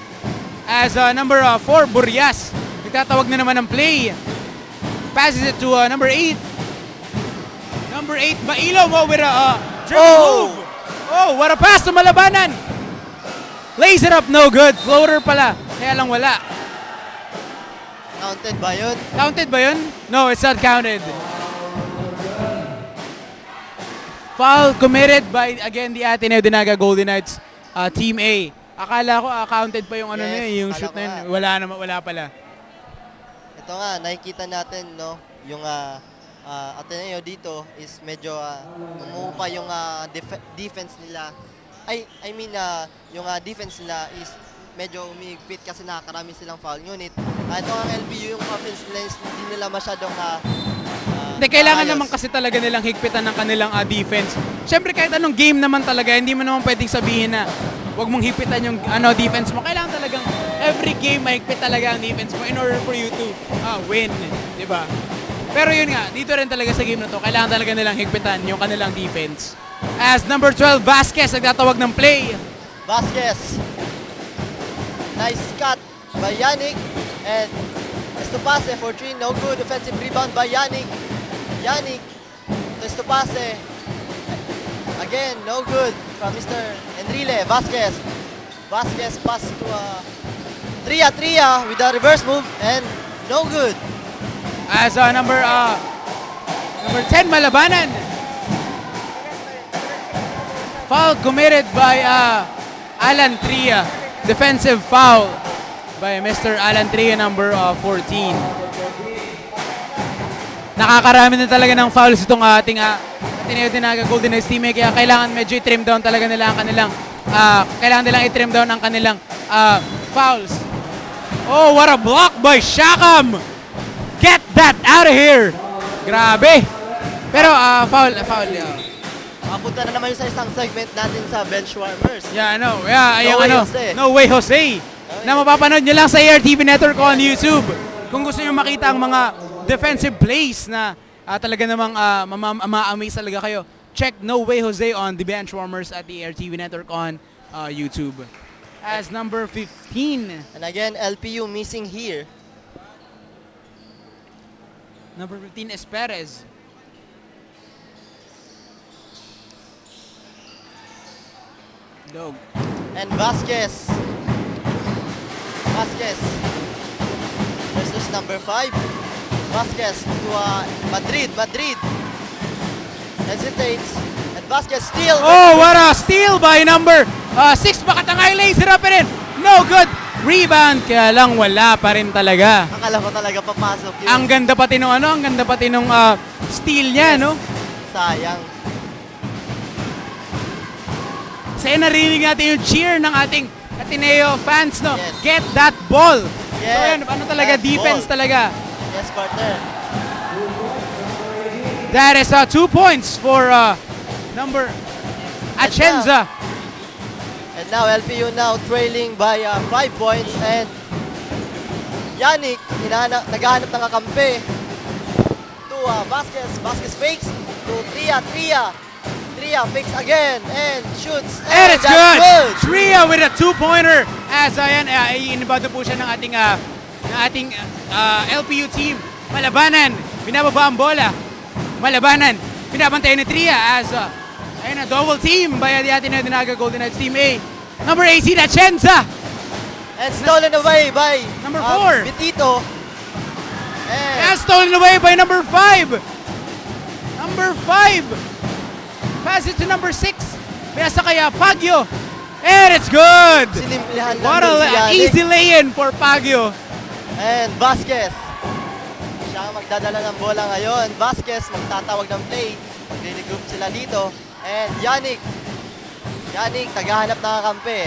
As uh, number 4, Burias, nagtatawag na naman ng play. Passes it to uh, number 8. Number 8, Mailo mo with a uh, dribble Oh! move. Oh, what a pass to Malabanan. Lays it up, no good. Floater pala, kaya lang wala. Counted ba yun? Counted ba yun? No, it's not counted. Foul committed by, again, the Ateneo Dinaga Golden Knights uh, Team A. Akala ko uh, counted pa yung ano Yes, na yun, yung shoot na yun. Wala, naman, wala pala. Ito nga, nakikita natin, no, yung ah, ah, Ateneo dito is medyo uh, umuupa yung ah, def- defense nila. Ay, I mean, ah, yung ah, defense nila is medyo umigpit kasi nakakarami silang foul. Ngunit, uh, ito ang LPU, yung offense is hindi nila masyadong ah, Hindi, kailangan maayos. naman kasi talaga nilang higpitan ng kanilang uh, defense. Siyempre, kahit anong game naman talaga, hindi mo naman pwedeng sabihin na huwag mong higpitan yung ano, defense mo. Kailangan talagang every game mahigpit talaga ang defense mo in order for you to uh, win. di ba? Pero yun nga, dito rin talaga sa game na to, kailangan talaga nilang higpitan yung kanilang defense. As number 12, Vasquez, nagtatawag ng play. Vasquez. Nice cut by Yannick. And Estupase for three. No good. Offensive rebound by Yannick. Yannick to Estupase. Again, no good from Mr. Enrile. Vasquez. Vasquez pass to uh, Tria Tria with a reverse move. And no good. As uh, number uh, number 10, Malabanan. Foul committed by uh, Alan Tria. Defensive foul by Mr. Alan Tria, number uh, 14. Nakakarami na talaga ng fouls itong ating uh, Ateneo Dinaga Golden Knights team. Kaya kailangan medyo i-trim down talaga nila ang kanilang uh, kailangan nilang i-trim down ang kanilang uh, fouls. Oh, what a block by Shakam! Get that out of here! Grabe! Pero uh, foul, foul. Yeah, Makapunta na naman yun sa isang segment natin sa bench warmers. yeah ano, yeah, No yung way, ano, Jose. no way Jose. Na mapapanood nyo lang sa ARTV Network on YouTube. Kung gusto nyo makita ang mga defensive plays na ah, talaga namang uh, ma-amaze talaga kayo. Check No Way Jose on The Benchwarmers at the AirTV Network on uh, YouTube. As number 15, And again, LPU missing here. number 15 is Perez. Dog. And Vasquez. Vasquez. Versus number 5. Vasquez to uh, Madrid. Madrid. Hesitates. And Vasquez steal. Oh, what a steal by number 6. Makatangay laser up rin. No good. Rebound, kaya lang wala pa rin talaga. Akala ko talaga papasok yun. Ang ganda pati nung ano, ang ganda pati nung ah, steal niya, no? Sayang. Kasi narinig natin yung cheer ng ating Ateneo fans, no? Yes. Get that ball. Yes, So yan, ano talaga, that defense ball. talaga. Yes, partner. That is uh, two points for uh, number Atienza. And now LPU now trailing by 5 points and Yannick hinahana, naghahanap ng kakampi to uh, Vasquez, Vasquez fakes to Tria, Tria Tria fakes again and shoots And it's that's good. Tria with a two-pointer. As ayan, uh, iinibado po siya ng ating uh, ng ating uh, LPU team. Malabanan, binababa ang bola. Malabanan, binabantayan ni Tria as uh, ayun na, double team by the Ateneo Dinaga Golden Knights Team A. Number 18, Atienza. and stolen away by Number um, four. Bitito and And stolen away by number 5. Number 5. Pass it to number 6. Pinasa kaya Pagyo. And it's good. sinimplihan What dun si a Yannick. easy lay-in for Pagyo. And Vasquez. Siya magdadala ng bola ngayon. Vasquez magtatawag ng play. Magre-regroup sila dito. And Yannick. Yannick, tagahanap ng kakampi.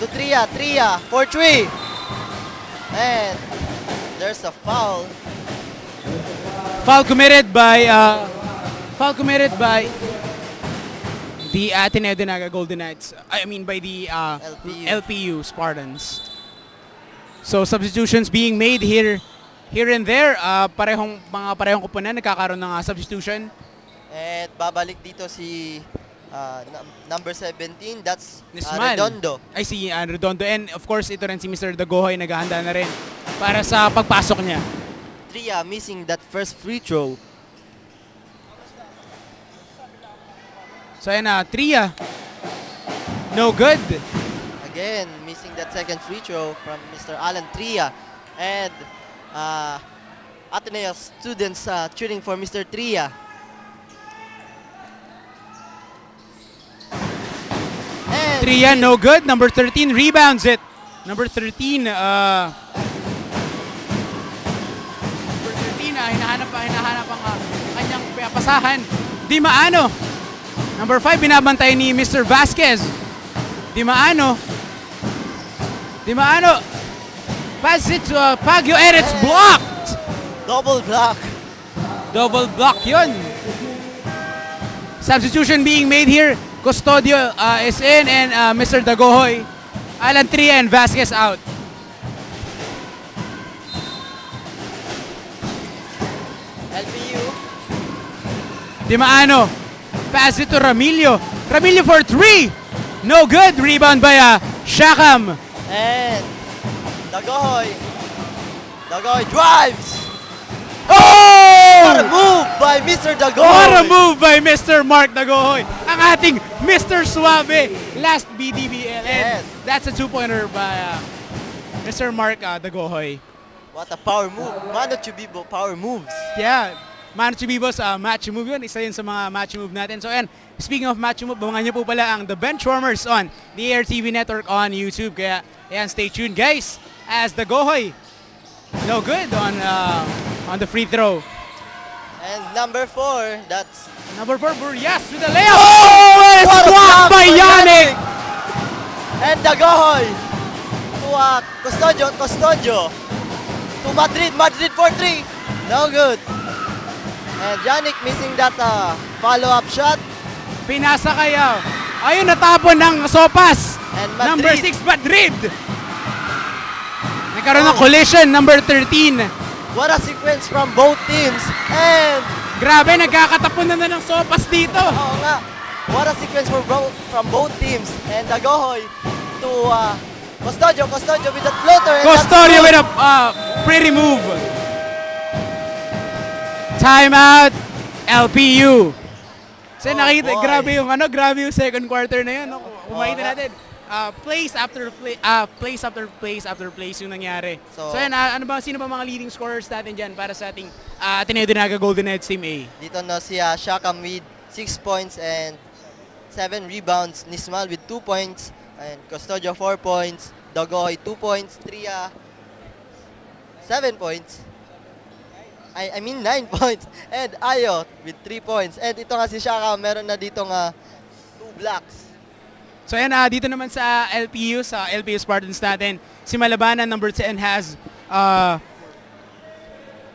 To Tria, Tria, 4-3. And there's a foul. Foul committed by uh, foul committed by the Ateneo Dinaga Golden Knights. I mean by the uh, LPU. LPU Spartans. So substitutions being made here here and there. Uh, parehong mga parehong kupunan nagkakaroon ng uh, substitution. And babalik dito si uh, num- number 17. That's uh. Redondo. Ay si uh, Redondo and of course ito rin si Mr. Dagohoy naghahanda na rin para sa pagpasok niya. Tria missing that first free throw. So ayan na, Tria. No good. Again, missing that second free throw from Mr. Alan Tria. And uh, Ateneo students uh, cheering for Mr. Tria. And Tria, no good. Number 13 rebounds it. Number 13, uh, number 13, uh, hinahanap pa, hinahanap ang uh, kanyang pasahan. Di maano. Number 5, binabantay ni Mr. Vasquez. Di maano. Di maano. Pass it to uh, Pagyo and it's blocked. double block. Double block yun. Substitution being made here. Custodio uh, is in and uh, Mr. Dagohoy. Alan Tria and Vasquez out. LPU. Di maano. Pass it to Ramilio. Ramilio for three. No good. Rebound by uh, Shakam. And Dagohoy. Dagohoy drives. Oh! What a move by Mr. Dagohoy. What a move by Mr. Mark Dagohoy. Ang ating Mr. Suave. Last BDBL. And Yes. that's a two-pointer by uh, Mr. Mark uh, Dagohoy. What a power move. Mano Chubibo power moves. Yeah, Mano Chibibos, uh, match move yun. Isa yun sa mga match move natin. So, and speaking of match move, abangan nyo po pala ang The Benchwarmers on the AirTV Network on YouTube. Kaya, ayan, stay tuned guys. As the Gohoy, no good on uh, on the free throw. And number four, that's Number 4, Burias with the layup. Oh, it's a blocked block by Yannick. And Dagohoy to uh, Custodio, Custodio to Madrid, Madrid for three. No good. And Yannick missing that uh, follow-up shot. Pinasa kayo. Ayun, natapon ng Sopas. And Madrid. Number 6, Madrid. Nagkaroon ng collision, number 13. what a sequence from both teams. And, Grabe, nagkakatapunan na ng sopas dito. oo nga, what a sequence from, both from both teams. And Dagohoy to uh, Custodio, Custodio with that floater. Custodio with a uh, pretty move. Timeout, LPU. So Oh, nakita, boy. grabe yung ano, grabe yung second quarter na yun. No? Kung Oo makita nga. natin, uh, place after play, uh, place after place after place yung nangyari. So, So- yan, ah, ano ba, sino ba mga leading scorers natin dyan para sa ating uh, Ateneo Dinaga Golden Knights Team A? Dito na si uh, Shakam with 6 points and 7 rebounds. Nismal with 2 points. And Custodio 4 points. Dagohoy 2 points. Tria 7 points. I, I mean 9 *laughs* points. And Ayo with 3 points. And ito nga si Shakam, meron na dito nga 2 blocks. So yan, ah, dito naman sa LPU, sa LPU Spartans natin, si Malabanan number 10 has uh,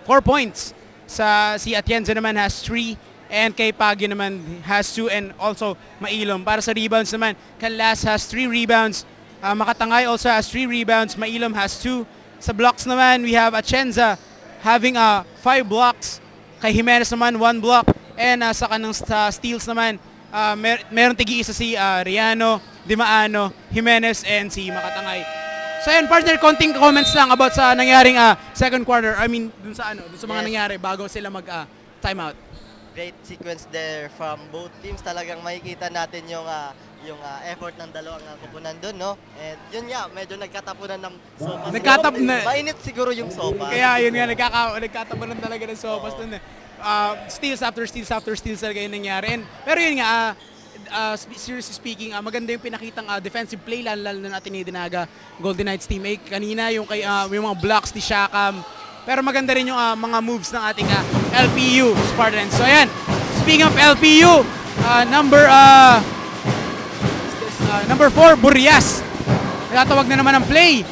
4 points. Sa si Atienza naman has 3 and kay Pagyo naman has 2 and also Mailom. Para sa rebounds naman, Canlas has 3 rebounds, uh, Makatangay also has 3 rebounds, Mailom has 2. Sa blocks naman, we have Atienza having 5 uh, blocks, kay Jimenez naman 1 block and uh, sa kanang sa steals naman, uh, mer- meron tigi-isa si uh, Riano, Dimaano, Jimenez, and si Makatangay. So yun, partner, konting comments lang about sa nangyaring uh, second quarter. I mean, dun sa ano, dun sa mga Yes. nangyari bago sila mag uh, timeout. Great sequence there from both teams. Talagang makikita natin yung uh, yung uh, effort ng dalawang uh, kupunan doon, no? And yun nga, medyo nagkatapunan ng sopas. Nagkatap na- Mainit siguro yung sopas. Kaya yun nga, nagkaka, nagkatabanan talaga ng sopas dun. eh. Uh, steals after steals after steals talaga yung nangyari. And, pero yun nga, uh, uh, seriously speaking, uh, maganda yung pinakitang uh, defensive play, lalo, lalo na natin ni Dinaga Golden Knights team. Eh, kanina yung, kay, uh, yung mga blocks ni Shakam. Pero maganda rin yung uh, mga moves ng ating uh, LPU Spartans. So ayan, speaking of LPU, uh, number uh? Uh, number 4, Burias. Tatawag na naman ang play.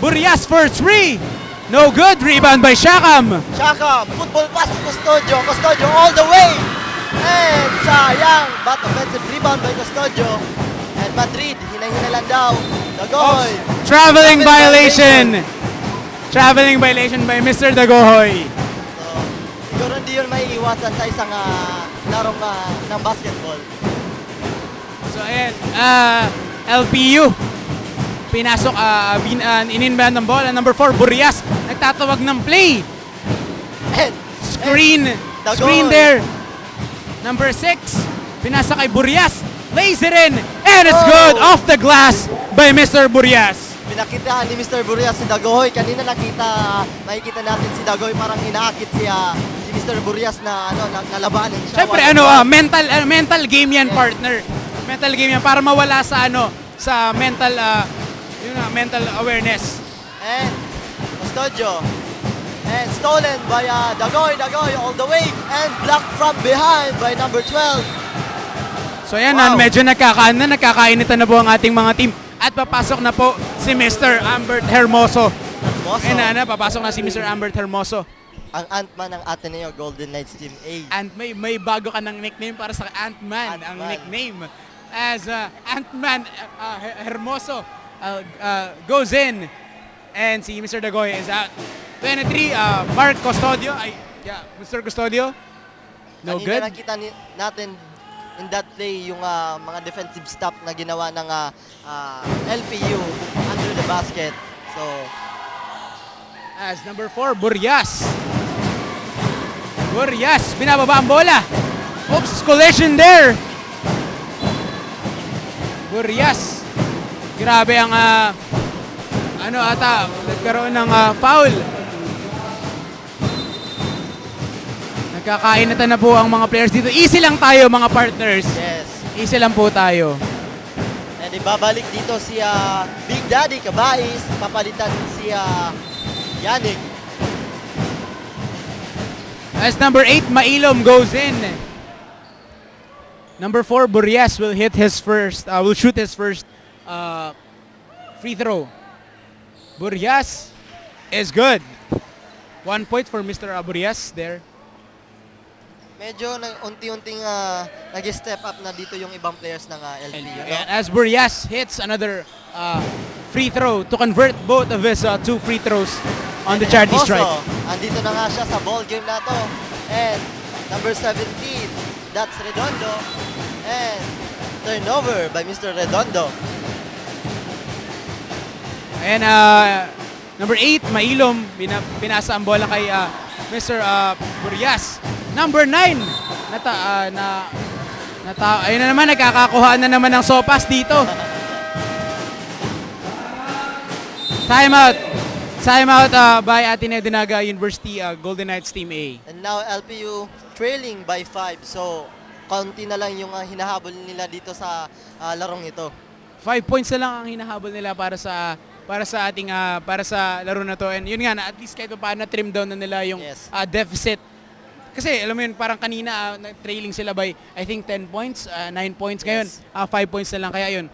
Burias for 3. No good. Rebound by Shakam. Shaka, football pass to Custodio. Custodio all the way. And sayang, but offensive rebound by Custodio. And Madrid, hinay-hinay lang daw. Dagoy. Traveling Travel violation. Traveling violation by Mr. Dagohoy. So, siguro hindi yun may iwasan sa isang uh, larong uh, ng basketball. So ayan, uh, LPU. Pinasok, uh, bin, uh, in-inbound ng bola. Number 4, Burias. Nagtatawag ng play. Screen. Screen there. Number 6, pinasa kay Burias. Lays it in. And it's Oh. good. Off the glass by Mr. Burias. Pinakita ni Mr. Burias si Dagoy. Kanina nakita, makikita natin si Dagoy parang inaakit si, ah, si Mr. Burias na ano, na, nalabanan siya. Siyempre, ano, ah, mental ah, mental game yan, Yes. partner. Mental game yan para mawala sa ano, sa mental ah, yun nga, mental awareness. And Custodio. And stolen by uh, Dagoy, Dagoy all the way. And blocked from behind by number 12. So yan, Wow. medyo nagkakaan na, nagkakainitan na po ang ating mga team. At papasok na po si Mr. Ambert Hermoso. Moso, And ano, papasok na si Mr. Ambert Hermoso. ang Ant-Man ng Ateneo Golden Knights Team A. And may may bago ka ng nickname para sa Ant-Man, ang Ant-Man. nickname. As uh, Ant-Man uh, Her- Hermoso uh, uh, goes in and si Mr. Dagoy is out. 23, uh, Mark Custodio. Ay, yeah, Mr. Custodio. No Kanina good. nakita natin in that play yung ah, mga defensive stop na ginawa ng ah, ah, LPU under the basket. So, As number 4, Burias. Burias, binababa ang bola. Oops, collision there. Burias. Grabe ang ah, ano ata, nagkaroon ng ah, foul. Nagkakainatan na po ang mga players dito. Easy lang tayo mga partners. yes. Easy lang po tayo. And ibabalik dito si ah, Big Daddy Cabais, papalitan si ah, Yannick. As number 8, Mailom goes in. Number 4, Burias will hit his first, uh, will shoot his first uh, free throw. Burias is good. One point for Mr. Aburias there. Medyo unti-unting ah, nag-step up na dito yung ibang players ng ah, LPU. And as Burias hits another uh, free throw to convert both of his uh, two free throws on the charity Hermoso, stripe. Andito na nga siya sa ball game na to. And number 17, that's Redondo. And turnover by Mr. Redondo. And uh, number 8, Mailom, bina, pinasa ang bola kay uh, Mr. Uh, Burias. Number 9, nata, uh, na, nata, ayun na naman, nagkakakuhaan na naman ng sopas dito. Timeout. Timeout uh, by Ateneo Dinaga University uh, Golden Knights Team A. And now LPU trailing by 5. So, konti na lang yung uh, hinahabol nila dito sa uh, larong ito. Five points na lang ang hinahabol nila para sa para sa ating ah, para sa laro na to and yun nga na at least kahit pa paano trim down na nila yung Yes. ah, deficit kasi alam mo yun parang kanina ah, na- trailing sila by I think 10 points 9 points ngayon Yes. 5 points na lang kaya yun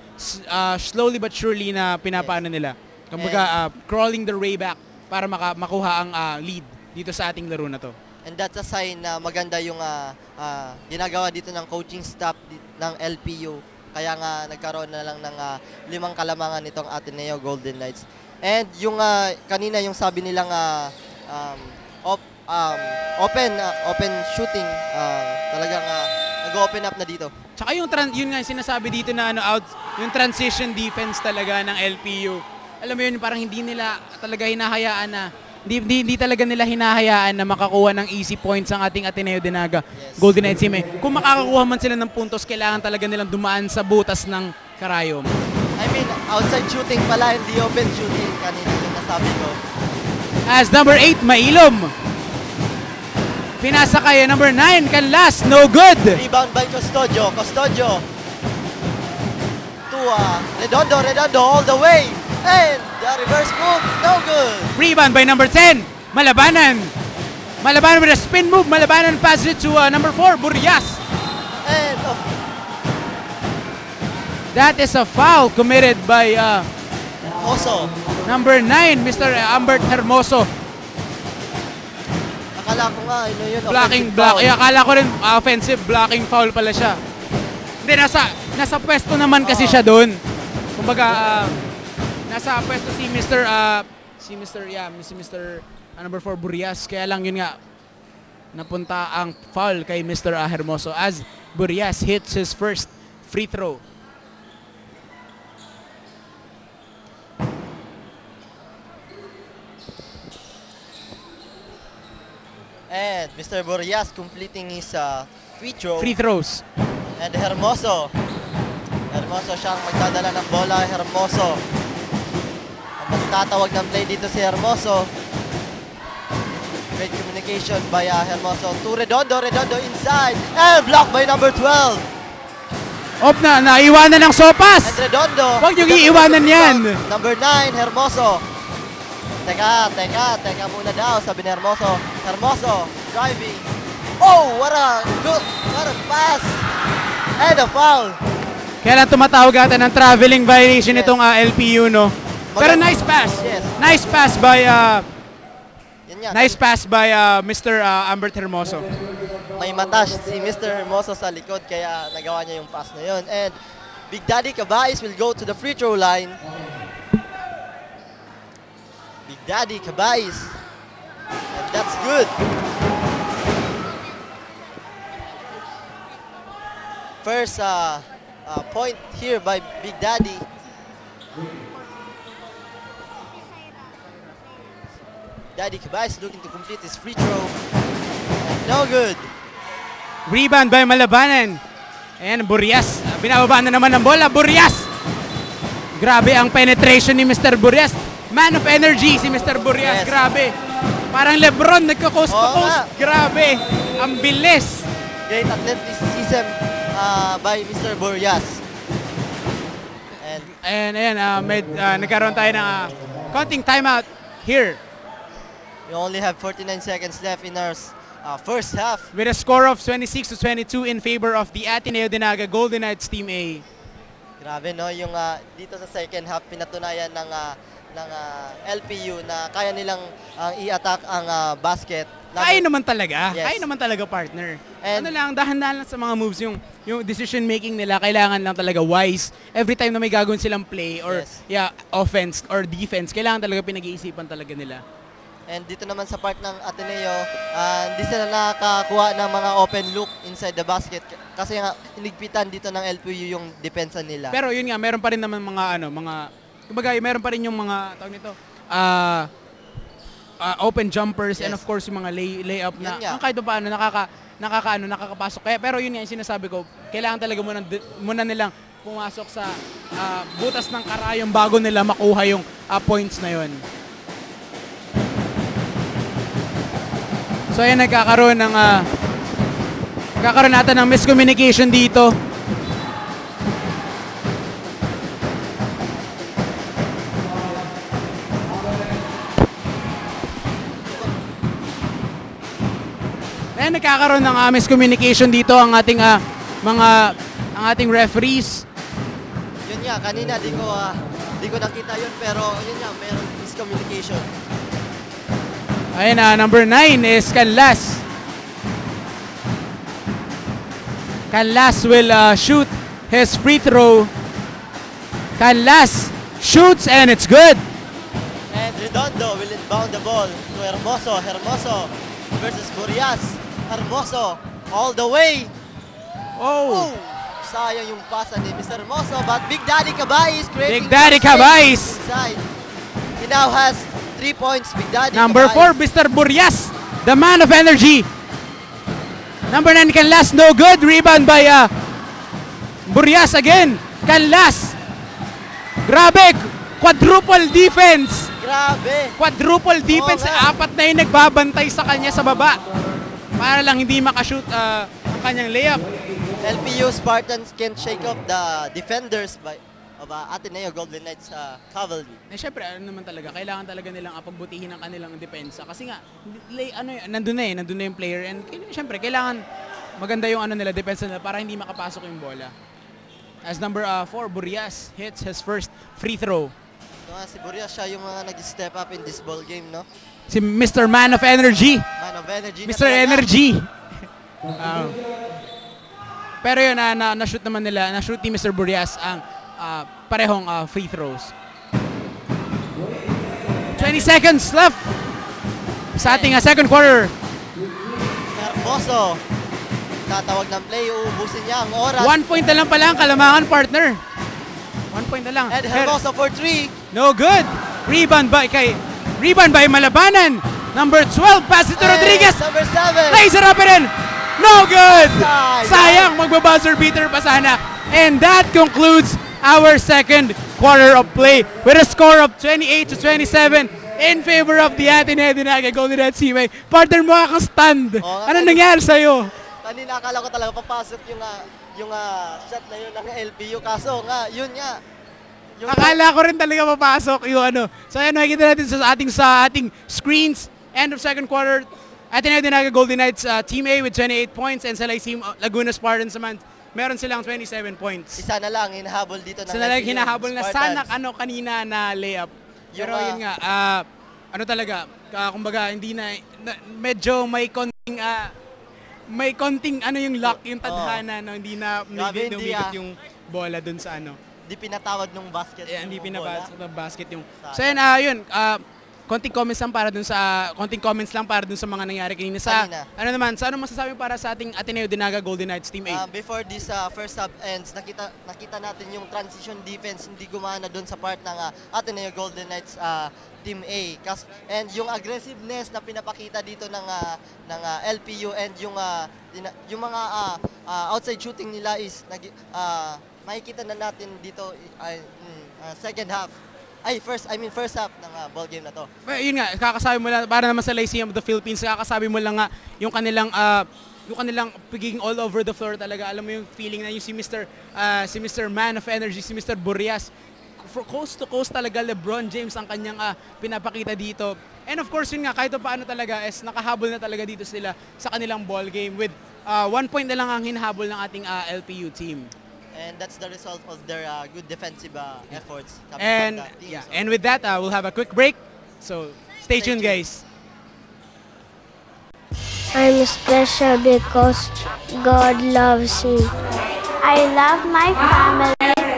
ah, slowly but surely na pinapaano nila kumbaga ah, crawling their way back para maka, makuha ang ah, lead dito sa ating laro na to And that's a sign na maganda yung uh, uh, ginagawa dito ng coaching staff ng LPU. Kaya nga nagkaroon na lang ng uh, limang kalamangan itong Ateneo Golden Knights. And yung uh, kanina yung sabi nilang uh, um, op, um, open uh, open shooting uh, talagang uh, nag-open up na dito. Tsaka yung tran- yun nga yung sinasabi dito na ano out yung transition defense talaga ng LPU. Alam mo yun parang hindi nila talaga hinahayaan na hindi, hindi, hindi talaga nila hinahayaan na makakuha ng easy points ang ating Ateneo Dinaga Yes. Golden Knights team. eh. Kung makakakuha man sila ng puntos, kailangan talaga nilang dumaan sa butas ng karayom. I mean, outside shooting pala, hindi open shooting kanina yung nasabi ko. As number 8, Mailom. Pinasa kay number 9, Canlas, no good. Rebound by Custodio. Custodio. To uh, Redondo. Redondo all the way. And the reverse move. No good. Rebound by number 10, Malabanan. Malabanan with a spin move. Malabanan passes it to uh, number 4, Burias. And oh, That is a foul committed by uh, also, number 9, Mr. Ambert Hermoso. Akala ko nga, ano yun, Blocking block. foul. Eh, akala ko rin uh, offensive blocking foul pala siya. Hindi, nasa, nasa pwesto naman kasi Oo. siya doon. Kumbaga, uh, nasa pwesto si Mr. Uh, si Mr. Yeah, si Mr. uh, number 4 Burias. Kaya lang yun nga, napunta ang foul kay Mr. uh, Hermoso as Burias hits his first free throw. And Mr. Borias completing his uh, free throw. Free throws. And Hermoso. Hermoso siyang magdadala ng bola. Hermoso. Ang magtatawag ng play dito si Hermoso. Great communication by uh, Hermoso to Redondo. Redondo inside. And blocked by number 12. Op na, naiwanan ng sopas! And Redondo. Huwag niyong iiwanan yan. Number 9, Hermoso. Teka, teka, teka muna daw, sabi ni Hermoso. Hermoso, driving. Oh, what a good, what a pass. And a foul. Kaya lang tumatawag ata ng traveling violation Yes. itong uh, LPU, no? Pero nice pass. Yes. Nice pass by uh, nice pass by uh, Mr. Uh, Ambert Hermoso. May matash si Mr. Hermoso sa likod kaya nagawa niya yung pass na yun. And Big Daddy Cabais will go to the free throw line. Daddy Cabais. And that's good. First uh, uh, point here by Big Daddy. Daddy Cabais looking to complete his free throw. No good. Rebound by Malabanan. Ayan, Burias. Uh, Binababa na naman ng bola. Burias! Grabe ang penetration ni Mr. Burias. Man of energy si Mr. Burias. Yes. Grabe. Parang Lebron, nagka-coast to coast. Grabe. Ang bilis. Great athleticism uh, by Mr. Borias. And And ayan, uh, med, uh, nagkaroon tayo ng uh, counting timeout here. we only have 49 seconds left in our uh, first half. with a score of 26 to 22 in favor of the Ateneo Dinaga Golden Knights Team A. Grabe no, yung uh, dito sa second half pinatunayan ng uh, ng uh, LPU na kaya nilang uh, i-attack ang uh, basket. Lalo- Kaya naman talaga. Yes. Kaya naman talaga partner. And- ano lang, dahan-dahan lang sa mga moves yung yung decision making nila kailangan lang talaga wise. Every time na may gagawin silang play or Yes. yeah, offense or defense, kailangan talaga pinag-iisipan talaga nila. And dito naman sa part ng Ateneo, ah, hindi sila nakakakuha ng mga open look inside the basket kasi nga hinigpitan dito ng LPU yung depensa nila. Pero yun nga, meron pa rin naman mga ano, mga kumbaga, meron pa rin yung mga tawag nito, ah ah, open jumpers and Yes. of course yung mga lay, layup na nga. ang kahit pa paano nakaka nakakaano nakakapasok. Kaya pero yun nga yung sinasabi ko, kailangan talaga muna muna nilang pumasok sa ah, butas ng karayong bago nila makuha yung ah, points na yun. So ayan nagkakaroon ng ah, nagkakaroon natin ng miscommunication dito. Ayan, nagkakaroon ng uh, miscommunication dito ang ating ah, mga ang ating referees. Yun nga, kanina di ko ah, di ko nakita yun pero yun nga, meron miscommunication. Ayan na, number 9 is Canlas. Canlas will uh, shoot his free throw. Canlas shoots and it's good. And Redondo will inbound the ball to Hermoso. Hermoso versus Burias. Hermoso all the way. Oh, Oh, sayang yung pasa ni Mr. Hermoso but Big Daddy Cabay is creating Big Daddy Cabay. inside. He now has three points. Big Daddy number Cabay. 4, Mr. Burias, the man of energy. Number 9, Canlas, no good. Rebound by uh, Burias again. Canlas. Grabe, quadruple defense. Grabe. Quadruple defense, nga. apat na yung nagbabantay sa kanya sa baba. Para lang hindi makashoot ah, ang kanyang layup. LPU Spartans can shake off the defenders by of uh, Ateneo Golden Knights uh, Cavalry. Eh syempre, ano naman talaga, kailangan talaga nilang ah, pagbutihin ang kanilang depensa. Kasi nga, lay, ano, yun, nandun na eh, nandun na yung player. And syempre, kailangan maganda yung ano nila, depensa nila para hindi makapasok yung bola. As number 4, Burias hits his first free throw. So, nga, si Burias siya yung mga nag-step up in this ball game, no? Si Mr. Man of Energy. Man of energy Mr. Energy. *laughs* Ah. pero yun, na, na, na-shoot naman nila, na-shoot ni Mr. Burias ang ah, parehong ah, free throws. 20 seconds left sa ating ah, second quarter. Hermoso. Tatawag ng play, uubusin niya ang oras. One point na lang pala ang kalamangan, partner. One point na lang. And Hermoso for three. No good. Rebound by kay Rebound by Malabanan. Number 12, passes to Rodriguez. Number seven. Lays it up and in. No good! Sayang. Magbabuzzer beater pa sana. And that concludes our second quarter of play with a score of 28 to 27 in favor of the Ateneo Dinaga Golden Red Seaway. Partner mo kang stand. Oo nga, Ano nangyari sa'yo? Kanina akala ko talaga papasok yung ah, yung ah, shot na yun ng LPU. Kaso nga, yun nga. Yung Akala ko rin talaga papasok yung ano. So ayan, nakikita natin sa ating sa ating screens. End of second quarter. Ateneo Dinaga Golden Knights uh, Team A with 28 points and sa Lyceum uh, Laguna Spartans naman meron silang 27 points. isa na lang, hinahabol dito ng Sila lang LPU, hinahabol na sana ano kanina na layup. Pero Yung, ah, yun nga, ah, ano talaga, ah, kumbaga hindi na, na- medyo may konting ah, may konting ano yung luck, yung tadhana no, hindi na Grabe, hindi, hindi, ah. yung bola dun sa ano. Di pinatawad nung basket. Eh, hindi yung pinabas bola. basket yung. So yun, ah, yun, ah, konting comments lang para dun sa konting comments lang para dun sa mga nangyari kanina sa Kanina. ano naman sa ano masasabi mo para sa ating Ateneo Dinaga Golden Knights Team 8 Um, before this uh, first half ends, nakita nakita natin yung transition defense hindi gumana doon sa part ng uh, Ateneo Golden Knights uh, Team A. Kas, and yung aggressiveness na pinapakita dito ng uh, ng uh, LPU and yung uh, yung mga uh, uh, outside shooting nila is nag uh, makikita na natin dito uh, uh, second half. Ay, first, I mean first half ng uh, ball game na to. Well, yun nga, kakasabi mo lang, para naman sa Lyceum of the Philippines, kakasabi mo lang nga yung kanilang, ah, yung kanilang pagiging all over the floor talaga. Alam mo yung feeling na yung si Mr. ah, si Mr. Man of Energy, si Mr. Burias, for coast to coast talaga LeBron James ang kanyang ah, pinapakita dito. And of course, yun nga, kahit pa paano talaga, is nakahabol na talaga dito sila sa kanilang ball game with ah, one point na lang ang hinahabol ng ating ah, LPU team. And that's the result of their uh, good defensive uh, efforts And from team. yeah, So- and with that, uh, we'll have a quick break. So stay Stay tuned, tuned. guys. I'm special because God loves me. I love my family.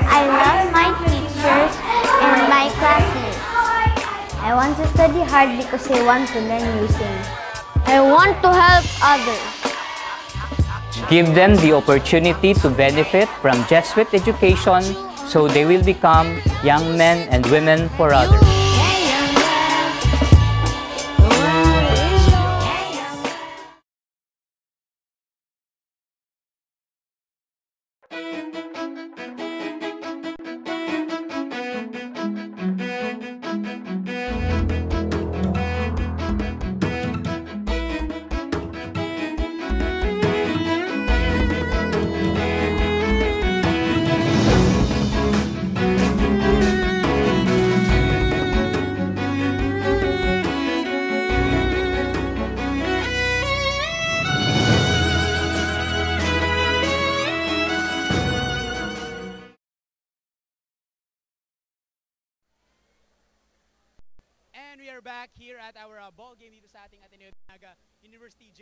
I love my teachers and my classmates. I want to study hard because I want to learn new things. I want to help others. Give them the opportunity to benefit from Jesuit education so they will become young men and women for others.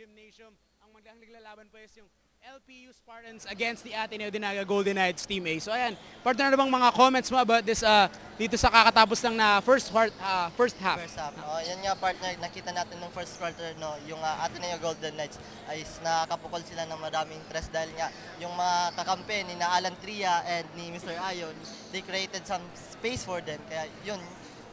Gymnasium. Ang maglang naglalaban po is yung LPU Spartans against the Ateneo Dinaga Golden Knights Team A. So ayan, partner na bang mga comments mo about this uh, dito sa kakatapos lang na first part, uh, first half? First half. Oh, yan nga partner, nakita natin nung first quarter no, yung uh, Ateneo Golden Knights ay nakakapukol sila ng maraming interest dahil nga yung mga kakampi ni na Alan Tria and ni Mr. Ayon, they created some space for them. Kaya yun,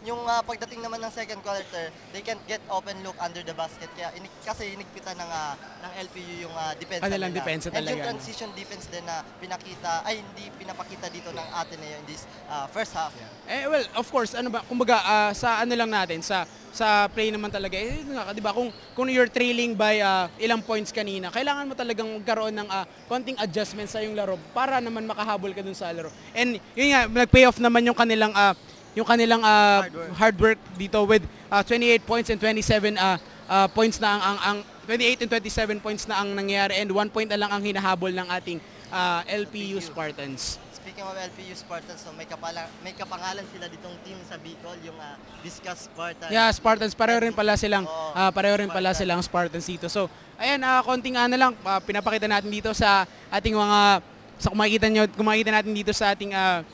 yung uh, pagdating naman ng second quarter, they can get open look under the basket. Kaya inik, kasi inigpitan ng uh, ng LPU yung uh, defense Kanilang nila. depensa And yung talaga. transition defense din na pinakita, ay hindi pinapakita dito ng Ateneo in this uh, first half. Eh well, of course, ano ba, kumbaga ah, sa ano lang natin, sa sa play naman talaga, eh, 'di ba? Kung kung you're trailing by ah, ilang points kanina, kailangan mo talagang magkaroon ng ah, konting adjustment sa yung laro para naman makahabol ka dun sa laro. And yun nga, nag-pay off naman yung kanilang ah, yung kanilang ah, hard, work. dito with ah, 28 points and 27 ah, ah, points na ang, ang, ang 28 and 27 points na ang nangyayari and 1 point na lang ang hinahabol ng ating ah, LPU Spartans. Speaking of LPU Spartans, so may, kapala, may kapangalan sila ditong team sa Bicol, yung uh, Discuss Spartans. Yeah, Spartans pareho rin pala silang Oo, ah, pareho rin pala silang Spartans dito. So, ayan, ah, konting ano lang ah, pinapakita natin dito sa ating mga sa kung makikita nyo, kung makikita natin dito sa ating ah,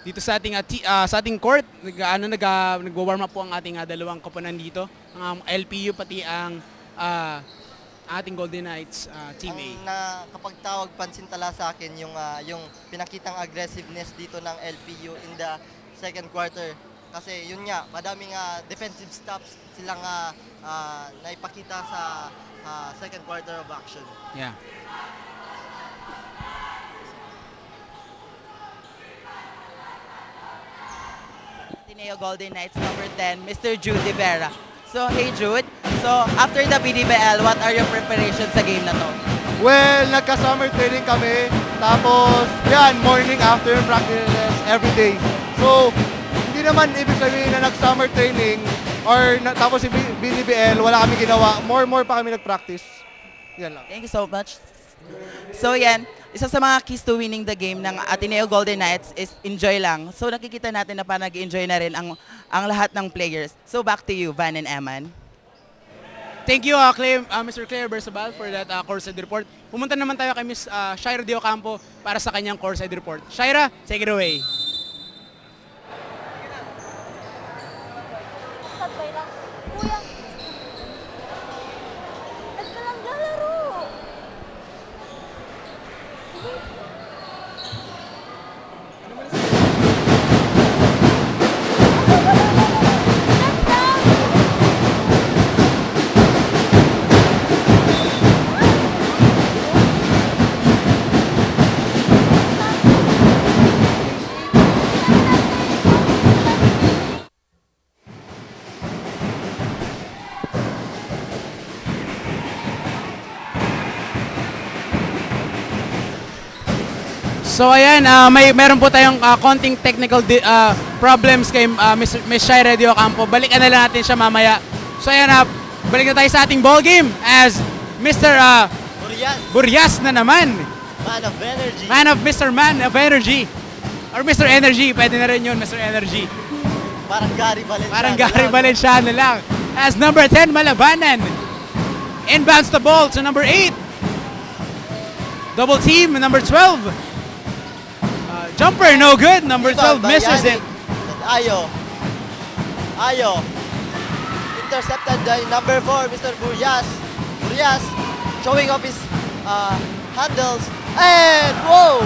dito sa ating ti- ah, sa ating court, nag ano nag ah, nagwa-warm up po ang ating ah, dalawang koponan dito, ang LPU pati ang ah, ating Golden Knights ah, Team A. Ang nakapagtawag pansin tala sa akin yung ah, yung pinakitang aggressiveness dito ng LPU in the second quarter. Kasi yun nga, madaming ah, defensive stops silang ah, ah, naipakita sa ah, second quarter of action. Yeah. Ateneo Golden Knights number 10, Mr. Jude Vera. So, hey Jude, so after the BDBL, what are your preparations sa game na to? Well, nagka-summer training kami. Tapos, yan, morning, afternoon practices every day. So, hindi naman ibig sabihin na nag-summer training or na, tapos si BDBL, wala kami ginawa. More more pa kami nag-practice. Yan lang. Thank you so much. So yan, isa sa mga keys to winning the game ng Ateneo Golden Knights is enjoy lang. So nakikita natin na parang nag-enjoy na rin ang, ang lahat ng players. So back to you, Van and Eman. Thank you, uh, Clay, uh, Mr. Claire Bersabal, for that uh, course report. Pumunta naman tayo kay Miss uh, Shaira Dio Campo para sa kanyang course report. Shaira, take it away. Sabay lang. Kuya, So ayan, uh, may meron po tayong uh, konting technical uh, problems kay uh, Miss, Miss Shaira Dio Campo. Balikan na lang natin siya mamaya. So ayan, uh, balik na tayo sa ating ball game as Mr. Uh, Burias, Burias na naman. man of energy. Man of Mr. Man of Energy. Or Mr. Energy, pwede na rin yun, Mr. Energy. Parang Gary Valenciano. Parang Gary. Valenciano lang. As number 10, Malabanan. Inbounds the ball to number 8. Double team, number 12. Jumper, no good. Number Rebound 12 by misses it. Ayo. Ayo. Intercepted by number 4, Mr. Burias. Burias showing off his uh, handles. And, whoa!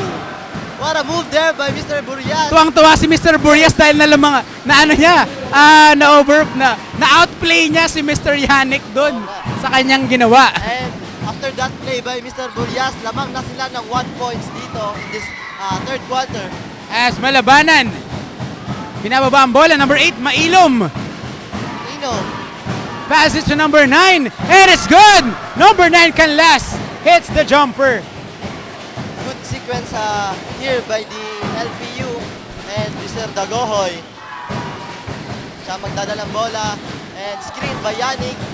What a move there by Mr. Burias. Tuwang-tuwa si Mr. Burias dahil na mga, na ano niya, ah, na over, na, na outplay niya si Mr. Yannick doon sa kanyang ginawa. And after that play by Mr. Burias, lamang na sila ng 1 points dito in this uh, third quarter. As malabanan, binababa ang bola, number 8, Mailom. Ino, Pass it to number 9, and it's good! Number 9 can last, hits the jumper. good sequence uh, here by the LPU and Mr. Dagohoy. Siya magdadalang bola and screen by Yannick.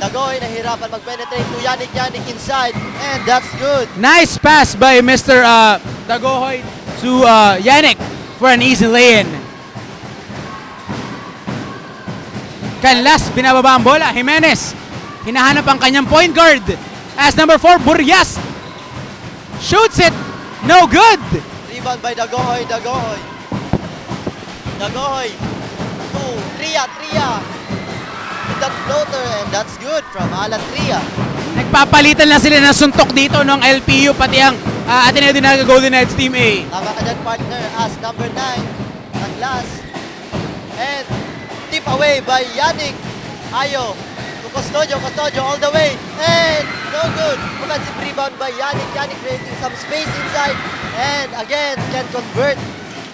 And Dagohoy nahirapan mag-penetrate to Yannick, Yannick inside and that's good. Nice pass by Mr. Uh, Dagohoy to uh, Yannick for an easy lay-in. Canlas, binababa ang bola. Jimenez, hinahanap ang kanyang point guard. As number 4, Burias, shoots it. No good. Rebound by Dagohoy, Dagohoy. Dagohoy to Tria, Tria. That floater and that's good from Alan Tria. Nagpapalitan lang sila ng suntok dito ng LPU, pati ang uh, Ateneo Dinaga Golden Knights Team A. Tama ka dyan, partner, as number 9, Taglas. And tip away by Yannick. Ayo. To Custodio, Custodio all the way. And no good. Offensive rebound by Yannick. Yannick creating some space inside. And again, can convert.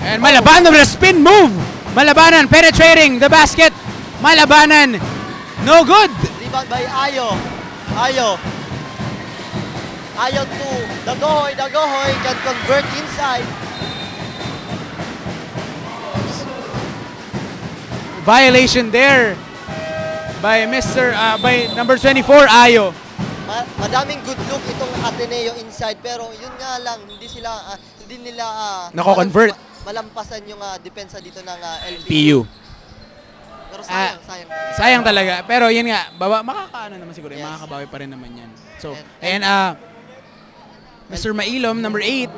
And Malabanan with a spin move. Malabanan penetrating the basket. Malabanan, no good. Rebound by Ayo. Ayo. Ayo to Dagohoy. Dagohoy can convert inside. Violation there by Mr. uh, by number 24 Ayo. Ma- madaming good look itong Ateneo inside pero yun nga lang hindi sila ah, hindi nila ah, Nako-convert. malam- malampasan yung ah, depensa dito ng uh, LPU. PU. Pero Ah, sayang, sayang. Sayang talaga. Pero yun nga, baba, makakaano naman siguro, Yes. makakabawi pa rin naman yan. So, And- and uh, Mr. Mailom, number 8.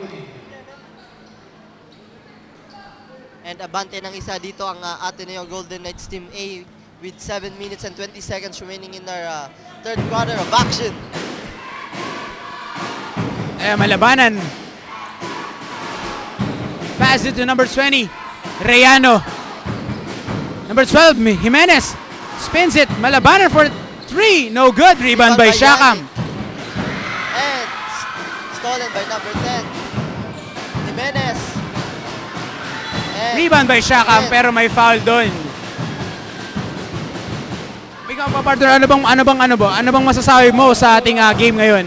And abante ng isa dito ang ah, Ateneo Golden Knights Team A with 7 minutes and 20 seconds remaining in our ah, third quarter of action. Eh, Malabanan. Pass it to number 20, Reyano. Number 12, Mi- Jimenez. Spins it. Malabanan for 3. No good. Rebound by Shakam. Yannick. And stolen by number 10, Jimenez. And Rebound by Shakam Yes. pero may foul doon. Ikaw pa partner, ano bang ano bang ano ba? Ano bang masasabi mo sa ating ah, game ngayon?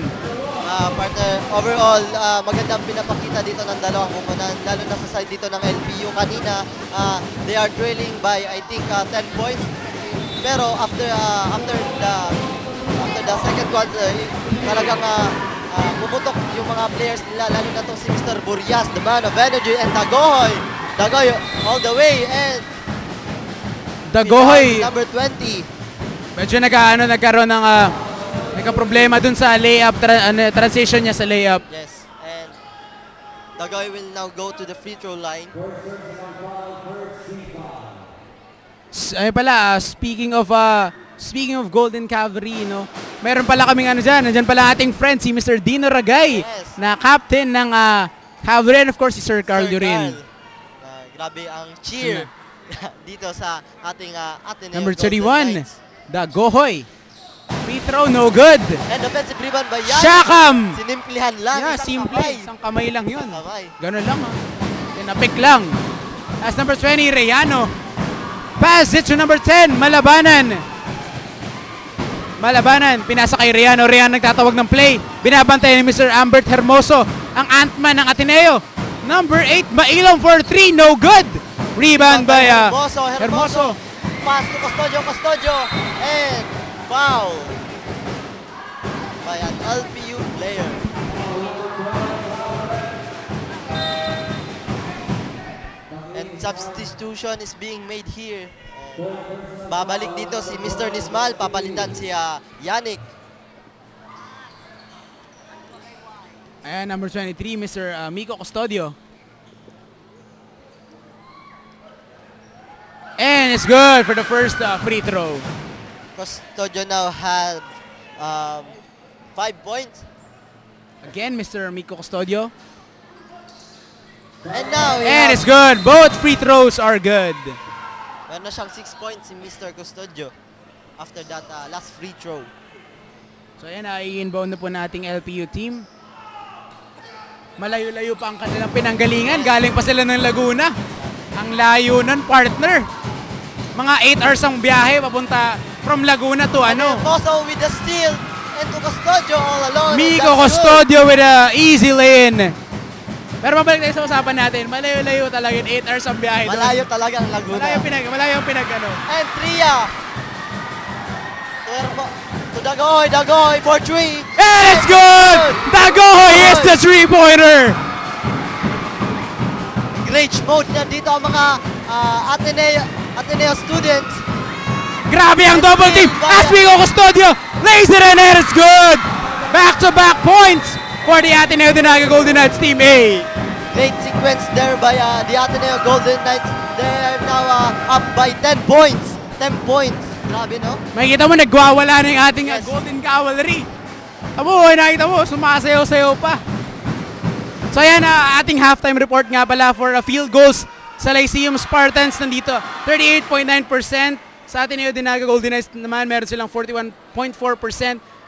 Ah, partner, overall, ah, magandang pinapakita dito ng dalawang kupunan, lalo na sa side dito ng LPU. Kanina, ah, they are trailing by, I think, ah, 10 points. Pero after ah, after the after the second quarter, eh, talagang ah, ah, pumutok yung mga players nila, lalo na to si Mr. Burias, the man of energy, and Dagohoy. Dagohoy all the way, and Dagohoy, number 20. medyo nagkaano nagkaroon ng uh, problema dun sa layup tra- ano, transition niya sa layup. Yes, and Dagohoy will now go to the free throw line. S- Ay pala, ah, speaking of uh, speaking of Golden Cavalry, no. Meron pala kaming ano diyan, nandiyan pala ating friend si Mr. Dino Ragay Yes. na captain ng uh, Cavalry and of course si Sir Carl Sir Durin. Carl. Ah, grabe ang cheer *laughs* dito sa ating uh, Ateneo Number Golden 31, Knights. Dagohoy. Free throw, no good. And offensive rebound by Yan. Shakam! Sinimplihan lang. Yeah, isang simple. kamay. Isang kamay lang yun. Kamay. Ganun lang ah. Tinapik lang. As number 20, Reyano. Pass it to number 10, Malabanan. Malabanan, pinasa kay Reyano. Reyano nagtatawag ng play. Binabantay ni Mr. Ambert Hermoso, ang Ant-Man ng Ateneo. Number 8, Mailong for 3, no good. Rebound by uh, Hermoso, Hermoso. Hermoso. Pass to Custodio, Custodio. And foul by an LPU player. And substitution is being made here. And babalik dito si Mr. Nismal, papalitan siya Yannick. Ayan, number 23, Mr. Uh, Miko Custodio. And it's good for the first uh, free throw. Custodio now have um, five points. Again, Mr. Miko Custodio. And now, And it's good. Both free throws are good. meron na siyang six points si Mr. Custodio after that uh, last free throw. So ayan, uh, i-inbound na po nating LPU team. Malayo-layo pa ang kanilang pinanggalingan. Galing pa sila ng Laguna. Ang layo nun, partner. Mga 8 hours ang biyahe papunta from Laguna to ano. Also with the steal and to Custodio all alone. and good. Custodio with a easy lane. Pero mabalik tayo sa usapan natin. Malayo-layo talaga yun. 8 hours ang biyahe doon. Malayo talaga ang Laguna. Malayo pinag, malayo ang pinag ano. And Tria. To, Hermo- to Dagoy, Dagoy for three. And it's good! Dagoy is the three-pointer! Great mode niya dito ang mga uh, Ateneo, Ateneo students. Grabe ang double team! Asmigo Custodio in and it's good! Back-to-back points for the Ateneo Dinaga Golden Knights Team A. Great sequence there by uh, the Ateneo Golden Knights. They are now uh, up by 10 points. 10 points. Grabe, no? Makikita mo, nagwawala na yung ating uh, Yes. Golden Cavalry. Tamo, nakita mo, sumasayaw-sayaw pa. So ayan, uh, ating halftime report nga pala for uh, field goals sa Lyceum Spartans nandito. 38.9%. Sa Ateneo Dinaga Golden Knights naman, meron silang 41.4%.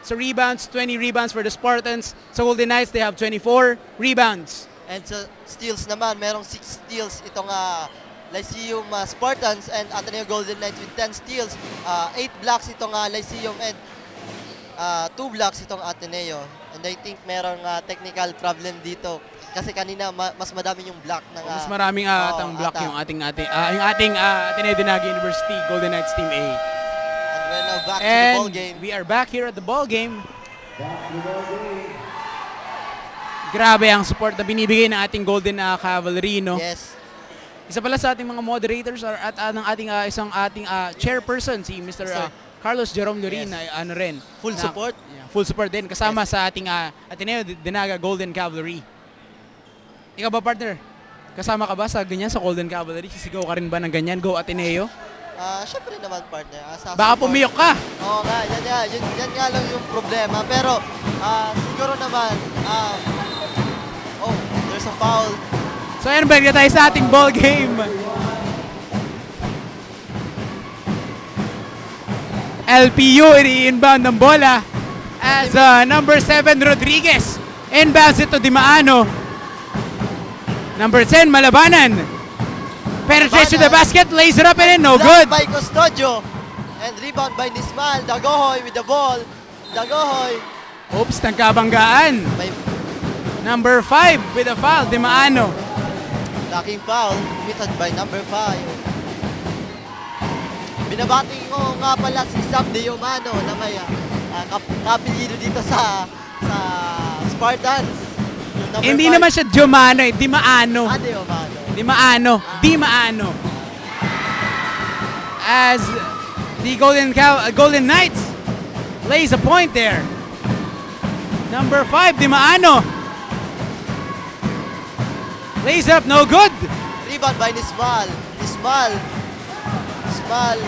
Sa rebounds, 20 rebounds for the Spartans. Sa Golden Knights, they have 24 rebounds. And sa steals naman, merong 6 steals itong uh, Lyceum uh, Spartans and Ateneo Golden Knights with 10 steals. 8 blocks itong uh, Lyceum and 2 blocks itong Ateneo. And I think merong uh, technical problem dito. Kasi kanina ma- mas madami yung block ng... Mas uh, maraming uh, atang block ata. yung ating ating uh, yung ating uh, Ateneo Dinaga University Golden Knights Team A. And we're now back to the And ball game. we are back here at the ball game. Grabe ang support na binibigay ng ating Golden uh, Cavalry, no? Yes. Isa pala sa ating mga moderators or at uh, ng ating uh, isang ating uh, chairperson si Mr. uh, Sir. Carlos Jerome Lorin Yes. ano rin. Full na- support? Yeah, full support din kasama sa ating uh, Ateneo Dinaga Golden Cavalry. Ikaw ba partner? Kasama ka ba sa ganyan sa Golden Cavalry? Sisigaw ka rin ba ng ganyan? Go Ateneo? Ah, syempre naman partner. ah, sa Baka support. pumiyok ka. Oo nga, yan, yan, yun, yan nga lang yung problema. Pero ah, siguro naman, ah, oh, there's a foul. So ayan, balik na tayo sa ating ball game. LPU ini-inbound ng bola as uh, number 7 Rodriguez inbounds it to Dimaano. Number 10 Malabanan. Penetrates to the basket, lays it up and in, no Blocked good. by Custodio. And rebound by Nismal. Dagohoy with the ball. Dagohoy. Oops, nagkabanggaan. Number 5 with a foul, Dimaano. blocking foul committed by number 5. Binabati ko nga pala si Sam Diomano na may uh, kap dito sa sa Spartans. Number Hindi five. naman siya Diomano eh, Dimaano. Ah, Diomano. Di maano, di maano. As the Golden Cow, uh, Golden Knights lays a point there. Number five, Di maano. Lays up, no good. Rebound by Nismal. Nismal. Nismal.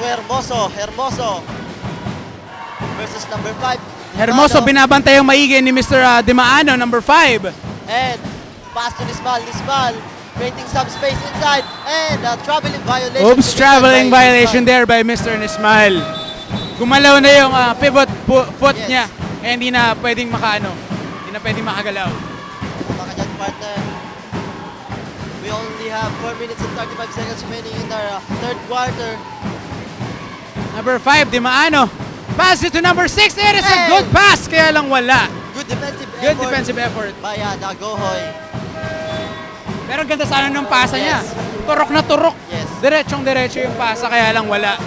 Hermoso. Hermoso. Versus number 5. Hermoso binabantay ang maigi ni Mr. uh, Di maano, number five. And pass to Nismal. Nismal. Creating some space inside. And a traveling violation. Oops, traveling violation Nismal. there by Mr. Nismail. Gumalaw na yung uh, pivot foot Yes. niya. Eh, hindi na pwedeng makaano. Hindi na pwedeng makagalaw. Baka dyan, partner. We only have 4 minutes and 35 seconds remaining in our uh, third quarter. Number 5, Di Maano. Pass it to number 6. It is a good pass, kaya lang wala. Good defensive Good effort defensive effort. by uh, Dagohoy. Pero ganda sana ng pasa niya. Turok na turok. Yes. Diretsong diretso yung pasa, kaya lang wala.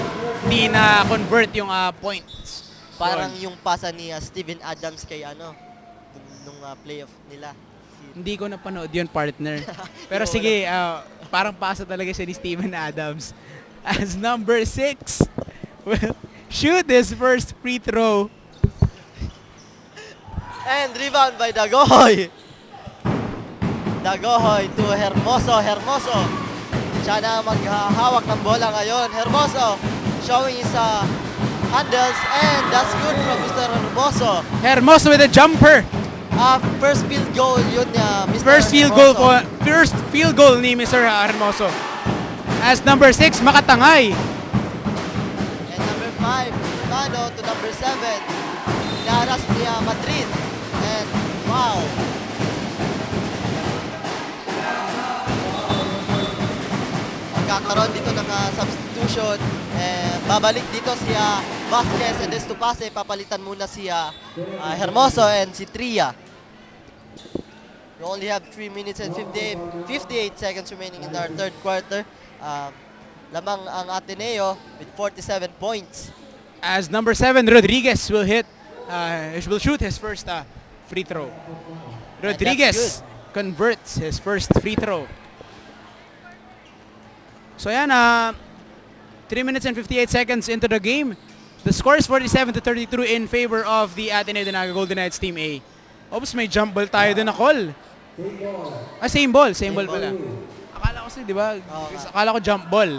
Hindi na convert yung ah, points. Parang Yun. yung pasa ni uh, Steven Adams kay ano, nung, uh, playoff nila. Hindi ko napanood yun, partner. *laughs* Pero sige, parang pasa talaga siya ni Steven Adams. *laughs* As number 6 will shoot his first free throw. And rebound by Dagohoy. Dagohoy to Hermoso. Hermoso. Siya na maghahawak ng bola ngayon. Hermoso showing his uh, handles and that's good from Mr. Hermoso. Hermoso with a jumper. Uh, first field goal yun niya, Mr. First field goal Hermoso. for first field goal ni Mr. Hermoso. As number 6, Makatangay. And number 5, Mano to number 7. Inaras niya Madrid. And wow. Magkakaroon dito ng ah, substitution. Eh, babalik dito si ah, Vasquez and Estupase. Papalitan muna si ah, ah, Hermoso and si Tria. We only have 3 minutes and 58, 58 seconds remaining in our third quarter. Um, lamang ang Ateneo with 47 points. As number 7, Rodriguez will hit, uh, will shoot his first uh, free throw. Rodriguez converts his first free throw. So yan, uh, 3 minutes and 58 seconds into the game. The score is 47 to 32 in favor of the Ateneo de Naga Golden Knights Team A. Oops, may jump ball tayo din na call. Ah, same ball. Same, ball, pala. Akala ko kasi, di ba? Oo nga. Akala ko jump ball.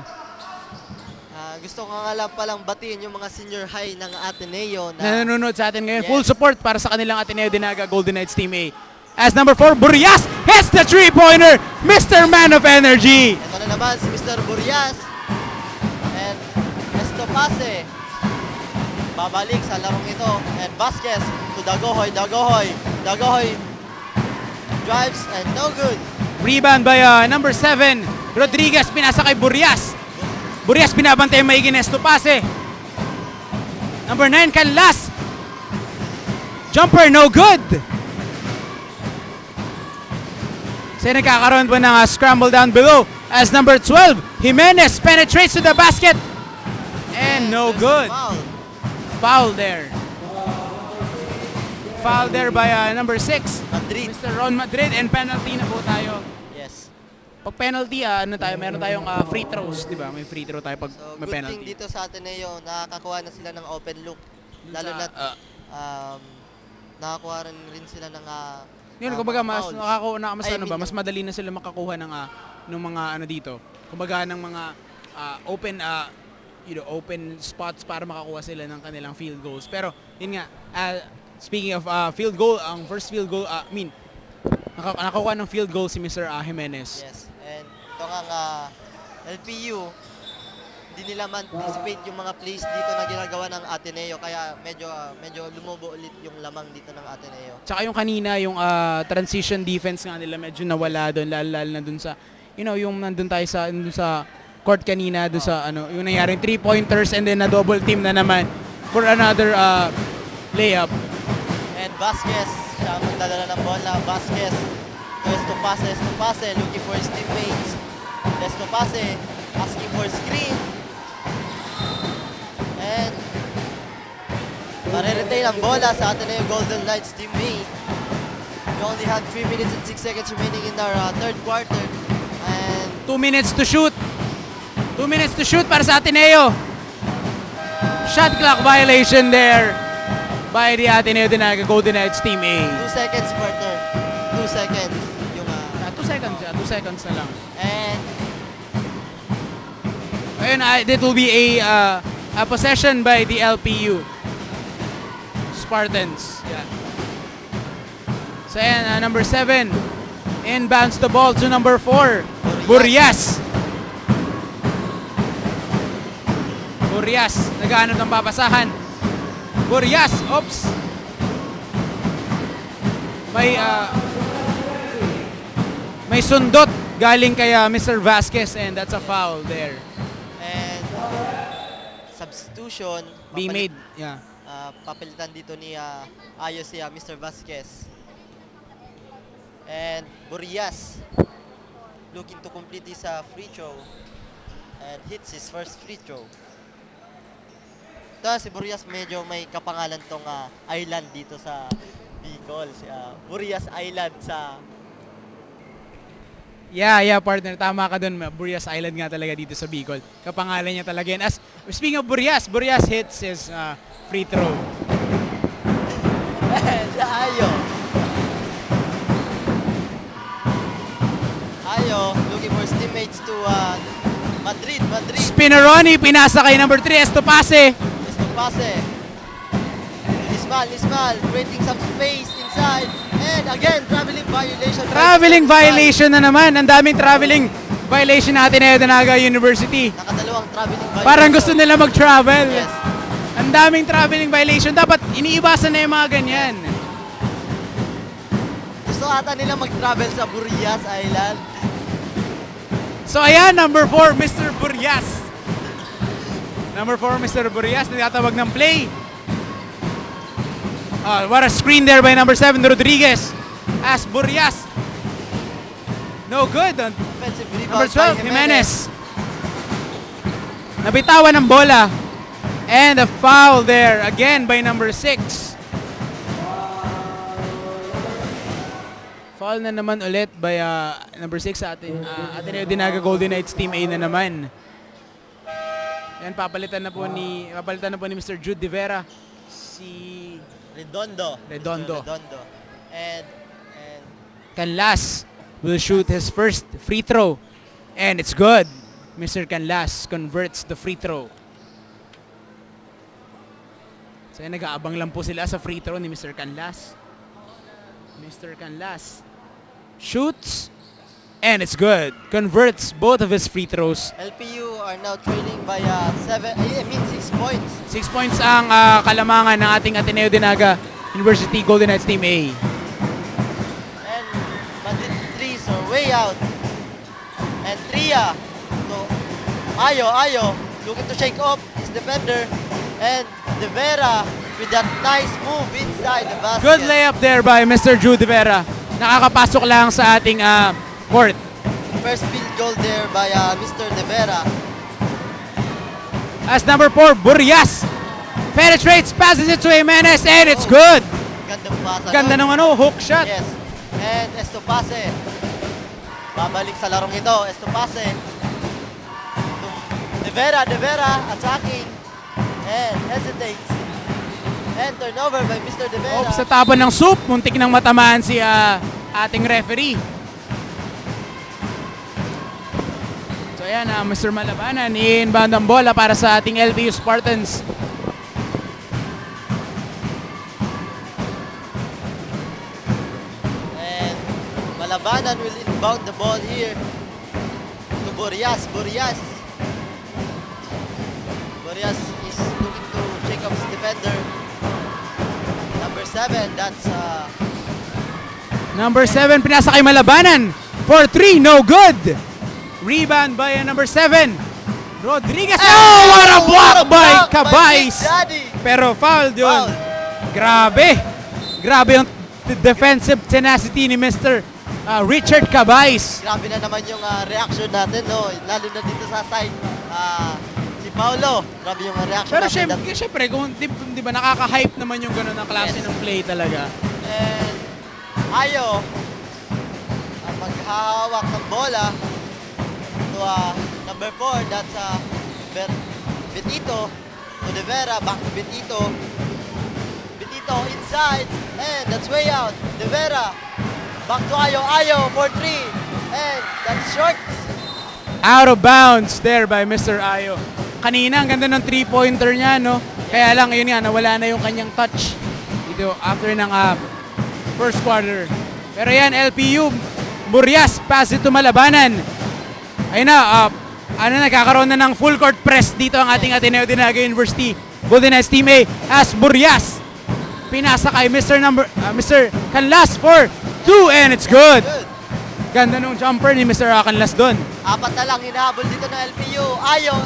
Ah, gusto ko nga lang palang batiin yung mga senior high ng Ateneo na na nanonood sa atin ngayon. Yes. Full support para sa kanilang Ateneo Dinaga Golden Knights Team A. As number 4, Burias hits the three-pointer, Mr. Man of Energy. ito na naman si Mr. Burias and Estopase babalik sa larong ito and Vasquez to Dagohoy, Dagohoy, Dagohoy drives and no good. Rebound by uh, number 7, Rodriguez, pinasa kay Burias. Burias binabantay ang maigi Nesto Pase. Number 9, Canlas. Jumper, no good. Kasi nagkakaroon po ng uh, scramble down below as number 12, Jimenez penetrates to the basket. And no good. Foul there. Foul there by uh, number 6, Madrid. Mr. Ron Madrid and penalty na po tayo. Yes. Pag penalty, ah, ano tayo, meron tayong ah, free throws, di ba? May free throw tayo pag So may good thing penalty. dito sa Ateneo nakakakuha na sila ng open look. Lalo Sa, na ah, um, nakakuha rin, rin sila ng ah, yun, ah, kumbaga, mga mas fouls. nakakauna, mas, I ano ba, mean, mas madali na sila makakuha ng, ah, ng mga ano dito. Kumbaga, ng mga ah, open, ah, you know, open spots para makakuha sila ng kanilang field goals. Pero, yun nga, ah, speaking of ah, field goal, ang first field goal, ah, I mean, naka- nakakuha ng field goal si Mr. ah, Jimenez. Yes. And ito nga nga, LPU, hindi nila man-anticipate yung mga plays dito na ginagawa ng Ateneo kaya medyo ah, medyo lumubo ulit yung lamang dito ng Ateneo. Tsaka yung kanina, yung ah, transition defense nga nila medyo nawala doon, lalo, lalo na doon sa, you know, yung nandun tayo sa, dun sa court kanina, doon sa, ano, yung nangyaring three-pointers and then na double team na naman for another ah, layup. Vasquez, siya ang magdadala ng bola. Vasquez, to Estopase, Estopase, looking for his teammates. Estopase, asking for screen. And, mariretain ang bola sa Ateneo Golden Knights team We only have 3 minutes and 6 seconds remaining in our uh, third quarter. And Two minutes to shoot. Two minutes to shoot para sa Ateneo. Shot clock violation there by the Ateneo Dinaga Golden Knights Team A. 2 seconds quarter. 2 seconds. Yung, uh, Ah, two seconds, ah, two seconds na lang. and Ayun, ah, that will be a, uh, a possession by the LPU. Spartans. Yeah. So ayan, ah, number 7. Inbounds the ball to number 4. Burias. Burias. Naghahanap ng papasahan. Burias. Oops. May ah, may sundot galing kay ah, Mr. Vasquez and that's a foul there. and substitution Be made. Yeah. ah, papalitan dito ni ah, Ayos si ah, Mr. Vasquez. And Burias looking to complete his ah, free throw and hits his first free throw. Ito si Burias medyo may kapangalan tong ah, island dito sa Bicol. Si ah, Burias Island sa Yeah, yeah, partner. Tama ka dun. Burias Island nga talaga dito sa Bicol. Kapangalan niya talaga yan. As, speaking of Burias, Burias hits his uh, free throw. *laughs* Ayo. Ayo looking for his teammates to uh, Madrid, Madrid. Spinaroni, pinasa kay number 3, Estopase. Estopase. Ismal, Ismal, creating some space inside. And again, traveling violation. Traveling violation na naman. Ang daming traveling violation natin na Danaga University. Nakadalawang traveling violation. Parang gusto nila mag-travel. Yes. Ang daming traveling violation. Dapat iniiwasan na yung mga ganyan. Gusto ata nila mag-travel sa Burias Island. So ayan, number 4, Mr. Burias. Number 4, Mr. Burias, nagtatawag ng play. Ah, what a screen there by number 7, Rodriguez. As Burias. No good. on Number by 12, Jimenez. Nabitawan ng bola. And a foul there again by number 6. Foul na naman ulit by uh, number 6 sa atin. Uh, Ateneo Dinaga Golden Knights Team A na naman. Yan, papalitan na po ni papalitan na po ni Mr. Jude De Vera si Redondo. Redondo. Mr. Redondo. And, and Canlas will shoot his first free throw. And it's good. Mr. Canlas converts the free throw. So yan, nag-aabang lang po sila sa free throw ni Mr. Canlas. Mr. Canlas shoots and it's good. Converts both of his free throws. LPU are now trailing by uh, seven, I mean six points. Six points ang ah, kalamangan ng ating Ateneo Dinaga University Golden Knights Team A. And Madrid threes are way out. And Tria, so Ayo, Ayo, looking to shake off his defender. And De Vera with that nice move inside the basket. Good layup there by Mr. Jude Vera. Nakakapasok lang sa ating ah, court. First field goal there by uh, Mr. De Vera. As number 4, Burias penetrates, passes it to Jimenez, and it's good. Gandang pasa. Ganda ng ano, hook shot. Yes. And Estopase. Babalik sa larong ito. Estopase. De Vera, De Vera attacking. And hesitates. And turnover by Mr. De Vera. Oops, sa taban ng soup, muntik nang matamaan si ah, ating referee. Ayan, ah, Mr. Malabanan, i-inbound ang bola para sa ating LPU Spartans. And Malabanan will inbound the ball here to Borias. Borias. Borias is looking to shake up his defender. Number seven, that's uh, Number 7, pinasa kay Malabanan. For 3, no good. Rebound by uh, number 7. Rodriguez. Oh, what a block by Big Cabais. Daddy. Pero foul yun. Foul. Grabe. Grabe yung defensive tenacity ni Mr. uh, Richard Cabais. Grabe na naman yung uh, reaction natin, no? Lalo na dito sa side. ah, si Paulo, grabe yung reaction Pero natin. syempre, syempre kung di, di ba nakaka-hype naman yung gano'n ng klase Yes. ng play talaga. And Ayo, ang maghahawak ng bola to uh, number 4, that's uh, Ber Betito to De Vera, back to Betito. Betito inside, and that's way out. De Vera, back to Ayo, Ayo for 3, and that's short. Out of bounds there by Mr. Ayo. Kanina, ang ganda ng three-pointer niya, no? Kaya lang, yun nga, nawala na yung kanyang touch dito after ng ah, first quarter. Pero yan, LPU, Burias, pass it to Malabanan. Ayun na, ah, ano, nagkakaroon na ng full court press dito ang ating Ateneo Dinaga University. Golden Knights Team A as Burias. Pinasa kay Mr. Number, ah, Mr. Canlas for two and it's good. Ganda nung jumper ni Mr. Canlas doon. Apat na lang hinahabol dito ng LPU. Ayo.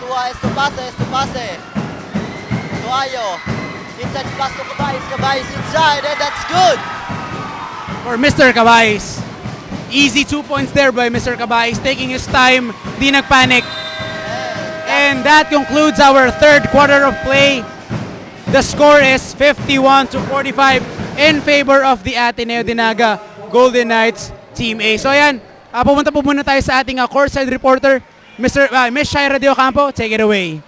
Tuwa Estopase, Estopase. To Ayo. Inside pass to Cabais, Cabais inside, and that's good. for Mr. Cabais. Easy two points there by Mr. Cabais, taking his time, di nagpanic. And that concludes our third quarter of play. The score is 51 to 45 in favor of the Ateneo Dinaga Golden Knights Team A. So ayan, ah, pumunta po muna tayo sa ating ah, courtside reporter, Mr. Uh, Miss Shaira De. Take it away.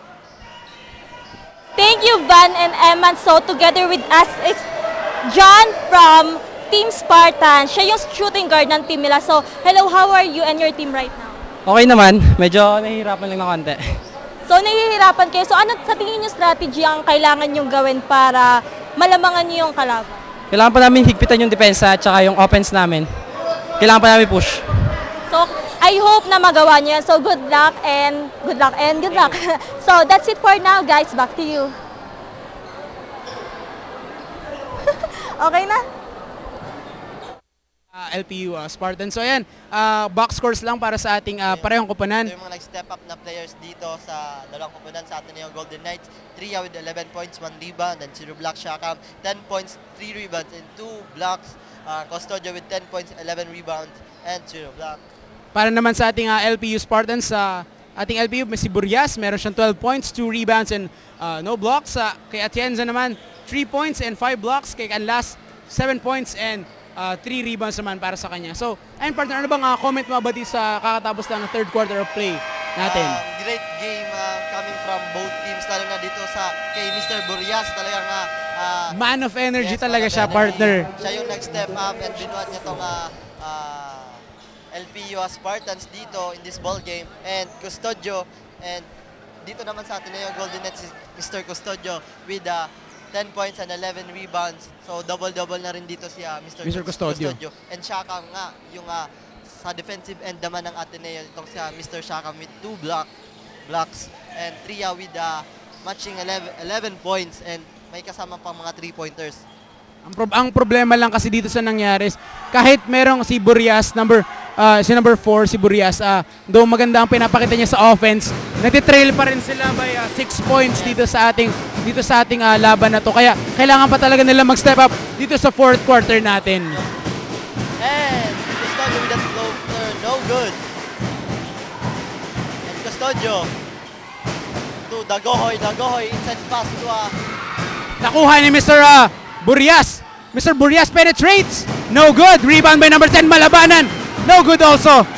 Thank you, Van and Eman. So together with us is John from Team Spartan. Siya yung shooting guard ng team nila. So, hello, how are you and your team right now? Okay naman, medyo nahihirapan lang ng konti. So, nahihirapan kayo. So, ano sa tingin niyo strategy ang kailangan niyong gawin para malamangan niyo yung kalaban? Kailangan pa namin higpitan yung depensa at saka yung offense namin. Kailangan pa namin push. So, I hope na magawa niyo yan. So, good luck and good luck and good luck. *laughs* so, that's it for now, guys. Back to you. *laughs* okay na? Ah, LPU ah, Spartan. So ayan, ah, box scores lang para sa ating ah, parehong kupunan. Ito yung mga nag-step up na players dito sa dalawang kupunan sa atin yung Golden Knights. Tria with 11 points, 1 rebound, and Zero Black Shakam, 10 points, 3 rebounds, and 2 blocks. Uh, Custodio with 10 points, 11 rebounds, and Zero Black. Para naman sa ating ah, LPU Spartans, sa ating LPU, may si Burias, meron siyang 12 points, 2 rebounds, and ah, no blocks. Sa kay Atienza naman, 3 points and 5 blocks. Kay Canlas, 7 points and 3 rebounds naman para sa kanya. So, ayun partner, ano bang ah, comment mo about this sa kakatapos lang ng third quarter of play natin? Um, great game uh, coming from both teams, lalo na dito sa kay Mr. Burias. Talagang uh, uh, Man of energy Yes, talaga siya, energy. partner. Siya yung nag-step up and binuhat niya itong uh, uh, LPU Spartans dito in this ball game. And Custodio, and dito naman sa atin na yung Golden is Mr. Custodio with uh, 10 points and 11 rebounds. So double-double na rin dito si uh, Mr. Mr. Custodio. And Shakam nga, yung uh, sa defensive end naman ng Ateneo, itong si uh, Mr. Shakam with 2 block, blocks and Tria with uh, matching 11, 11 points and may kasama pang mga 3-pointers. Ang, prob- ang problema lang kasi dito sa nangyari is kahit merong si Burias number ah, si number 4 si Burias. Ah though maganda ang pinapakita niya sa offense natitrail pa rin sila by 6 points dito sa ating dito sa ating ah, laban na to. Kaya kailangan pa talaga nila mag-step up dito sa fourth quarter natin. And Custodio with that floater, no good. And Custodio to Dagohoy, Dagohoy inside pass to uh, nakuha ni Mr. ah, Burias. Mr. Burias penetrates. No good. Rebound by number 10 Malabanan no good also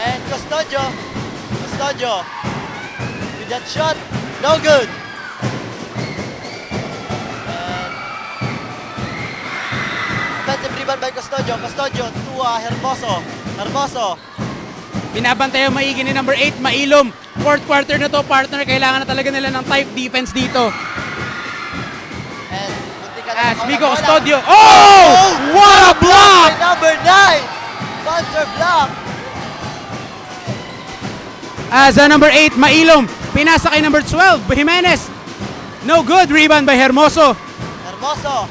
and Custodio, Custodio with that shot, no good. And offensive rebound by Custodio, Custodio to uh, Hermoso, Hermoso Binabantayan maigi ni number 8, Mailom. Fourth quarter na to, partner. Kailangan na talaga nila ng type defense dito. As makawala Migo bola. Custodio. Oh! What a block! Number 9, sponsor block. As a number 8, Mailom. Pinasa kay number 12, Jimenez. No good. Rebound by Hermoso. Hermoso.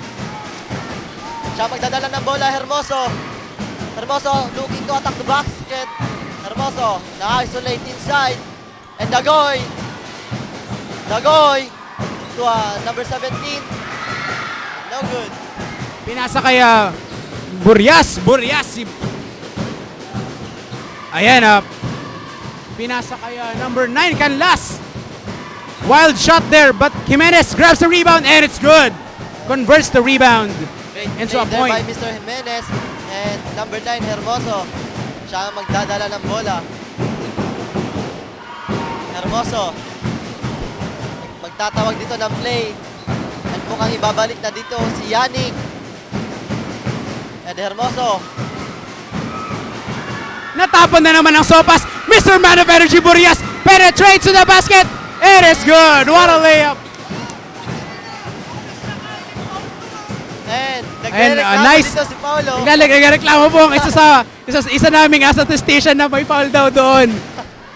Siya magdadala ng bola, Hermoso. Hermoso looking to attack the basket. Hermoso na-isolate inside. And Dagoy. Dagoy to uh, number 17. Good. Pinasa kay ah, Burias. Burias. Si... Ayan, ah. pinasa kay ah, number 9, Canlas. Wild shot there, but Jimenez grabs the rebound and it's good. Converts the rebound Great into a there by point. Mr. Jimenez. And number 9, Hermoso. Siya ang magdadala ng bola. Hermoso. Magtatawag dito ng play. Mukhang ibabalik na dito si Yannick. And Hermoso. Natapon na naman ang sopas. Mr. Man of Energy Burias penetrates to the basket. It is good. What a layup. And And, uh, nice. dito si Paolo. Nagreklamo po ang isa sa isa, isa naming asset station na may foul daw doon.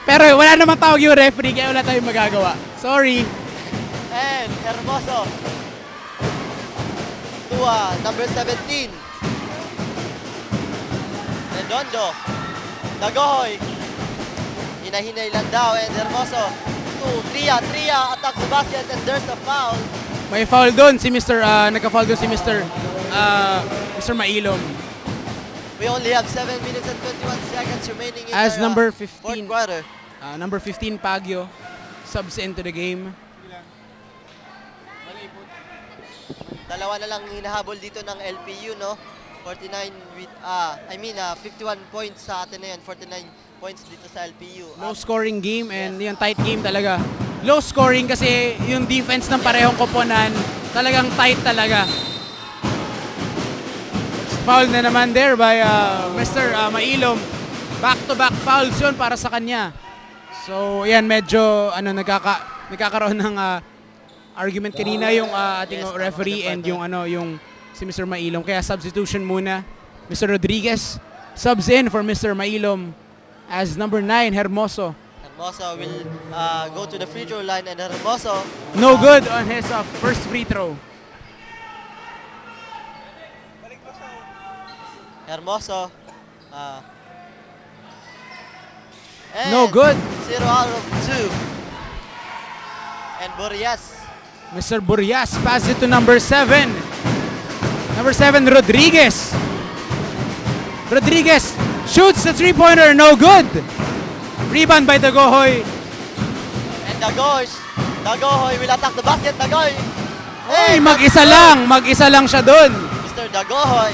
Pero wala namang tawag yung referee kaya wala tayong magagawa. Sorry. And Hermoso. Uh, number 17. Redondo. Dagohoy. Hinahinay lang daw. And Hermoso. To Tria. Tria attack the basket and there's a foul. May foul doon si Mr. ah, nagka-foul doon si Mr. ah, Mr. Mailom. We only have 7 minutes and 21 seconds remaining in As our, uh, number fourth 15. quarter. Ah, number 15 Pagyo subs into the game. Dalawa na lang hinahabol dito ng LPU, no? 49 with, ah, I mean, ah, 51 points sa atin na yan. 49 points dito sa LPU. Low scoring game and yung tight game talaga. Low scoring kasi yung defense ng parehong koponan talagang tight talaga. foul na naman there by uh, Mr. uh, Mailom. Back-to-back fouls yun para sa kanya. So, yan, medyo ano, nagkaka, nagkakaroon ng uh, argument kanina yung uh, ating Yes, referee and yung ano yung si Mr. Mailom. Kaya substitution muna. Mr. Rodriguez subs in for Mr. Mailom as number 9, Hermoso. Hermoso will uh, go to the free throw line and Hermoso No good on his uh, first free throw. Hermoso. Uh, No good. Zero out of two. And Borias. Mr. Burias pass it to number 7. Number 7, Rodriguez. Rodriguez shoots the three-pointer, no good. Rebound by Dagohoy. And Dagoy. Dagoy will attack the basket. Dagoy. Ay, mag-isa lang. Mag-isa lang siya doon. Mr. Dagohoy.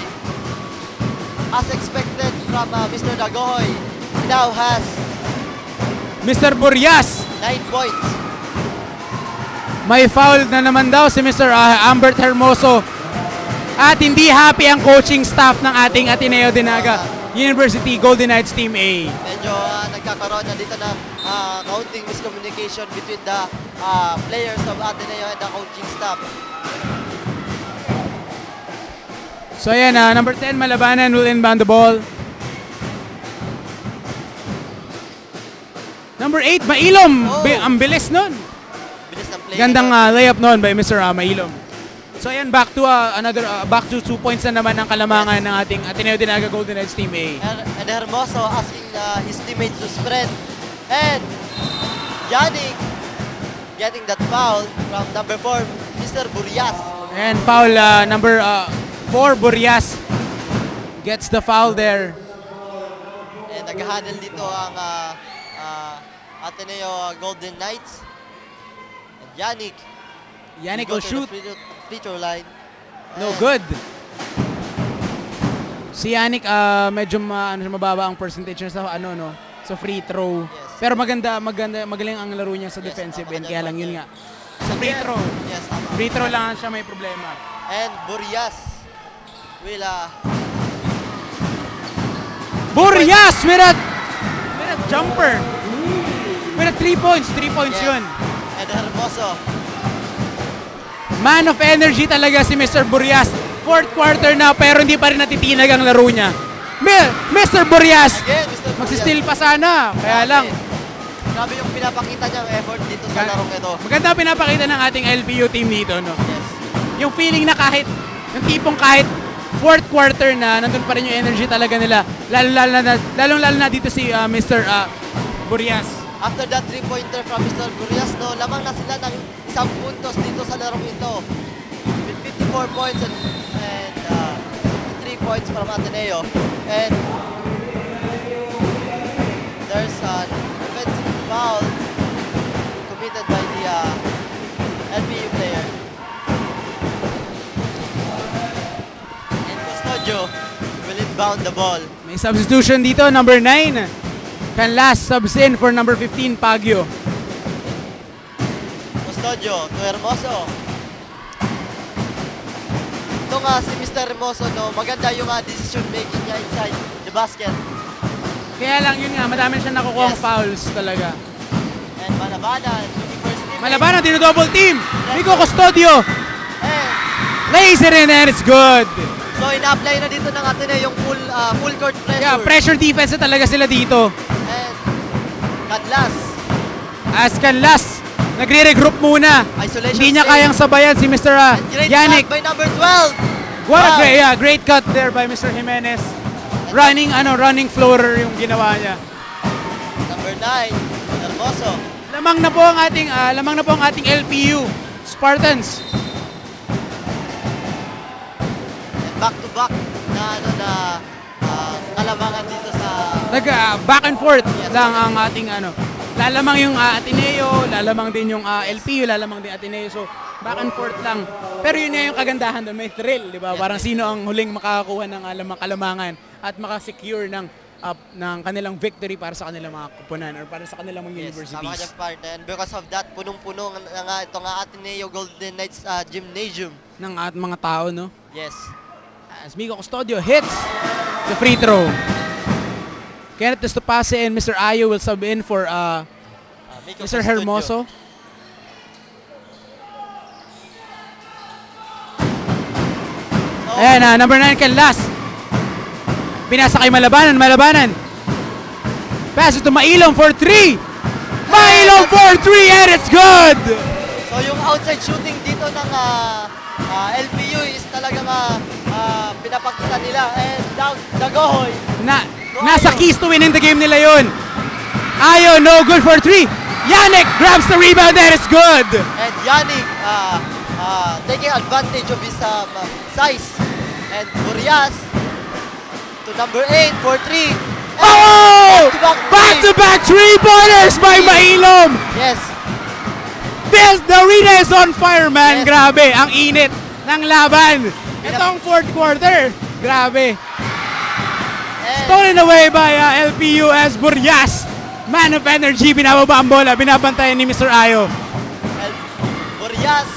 As expected from uh, Mr. Dagohoy. Now has Mr. Burias. 9 points. May foul na naman daw si Mr. ah, Ambert Hermoso. At hindi happy ang coaching staff ng ating Ateneo Dinaga University Golden Knights Team A. Medyo uh, nagkakaroon na dito ng uh, counting miscommunication between the uh, players of Ateneo and the coaching staff. So ayan, ah, number 10, Malabanan will inbound the ball. Number 8, Mailom. Oh. Bi- ang bilis nun. Bilis ng play. Gandang ah, layup nun by Mr. ah, Mailom. So ayan, back to ah, another ah, back to two points na naman ang kalamangan ng ating Ateneo Dinaga Golden Knights Team A. And Hermoso asking uh, his teammates to spread. And Yannick getting that foul from number 4, Mr. Burias. And foul ah, number 4, Burias gets the foul there. And nag-handle dito ang uh, uh, Ateneo Golden Knights. Yannick. Yannick will shoot. Free, throw- line. No And good. Si Yannick ah, medyo ma, ano, mababa ang percentage niya sa ano no, sa free throw. Yes. Pero maganda, maganda, magaling ang laro niya sa Yes, defensive end ka kaya lang yun nga. Sa free throw. Yes, tama. Free throw lang siya may problema. And Burias will uh, Burias with a with a jumper. With a three points, three points yes. yun. And Hermoso. Man of energy talaga si Mr. Burias. Fourth quarter na pero hindi pa rin natitinag ang laro niya. Mr. Burias, Again, Mr. Magsisteal pa sana. Kaya lang, Grabe yung pinapakita niyang effort dito sa larong ito. Maganda pinapakita ng ating LPU team dito, no? Yes. Yung feeling na kahit, yung tipong kahit fourth quarter na, nandun pa rin yung energy talaga nila. Lalo-lalo na, lalong-lalo na dito si uh, Mr. Uh, Burias. After that three-pointer from Mr. Burias, no, lamang na sila ng isang puntos dito sa larong ito. With 54 points and, and uh, 3 points from Ateneo. And there's an offensive foul committed by the uh, LPU player. And Custodio will inbound the ball. May substitution dito, number 9. Canlas subs in for number 15, Pagyo. Custodio to Hermoso. Ito nga si Mr. Hermoso, no, maganda yung uh, decision making niya inside the basket. Kaya lang yun nga, madami siya nakukuha Yes. fouls talaga. And Malabanan looking for his. Malabanan, dino-double team. Nico Custodio. And Lays it in and it's good. So ina-apply na dito ng Ateneo yung full uh, full court pressure. Yeah, pressure defense na talaga sila dito. And Kadlas, As Canlas, nagre-regroup muna. isolation Hindi niya kayang sabayan si Mr. ah, And great Yannick. by number 12. What a Wow. great, yeah, great cut there by Mr. Jimenez. Running, ano, running floater yung ginawa niya. Number 9, Hermoso. Lamang na po ang ating, ah, lamang na po ang ating LPU. Spartans. Back to back na ano na uh, kalamangan dito sa Nag, ah, back and forth Yes. lang ang ating ano. Lalamang yung ah, Ateneo, lalamang din yung ah, LPU, lalamang din Ateneo. So, back and forth lang. Pero yun yung kagandahan doon, may thrill, di ba? Yes. Parang sino ang huling makakakuha ng alamang kalamangan at makasecure ng ah, ng kanilang victory para sa kanilang mga kupunan or para sa kanilang mga Yes, tama universities. dyan, partner. And because of that, punong-puno nga ito nga Ateneo Golden Knights uh, Gymnasium. ng at mga tao, no? Yes. As Miko Custodio hits the free throw. Kenneth Estopase and Mr. Ayo will sub in for uh, Miko Mr. Custodio. Hermoso. Ayan, ah, number 9 kay Las. Pinasa kay Malabanan, Malabanan. Pass it to Mailong for 3. Mailong for 3 and it's good! So yung outside shooting dito ng ah, ah, LPU is talagang ah, ah, pinapakita nila. And down, Dagohoy. Na, nasa keys to winning the game nila yun. Ayo, no good for 3. Yannick grabs the rebound and it's good! And Yannick ah, ah, taking advantage of his um, size. And Burias to number 8 for 3. Oh! Back-to-back three-pointers by Mailom! Yes. This, the arena is on fire, man. Grabe, ang init ng laban. Itong fourth quarter, grabe. Stolen away by uh, LPU as Burias. Man of energy, binababa ang bola, binabantayan ni Mr. Ayo. Burias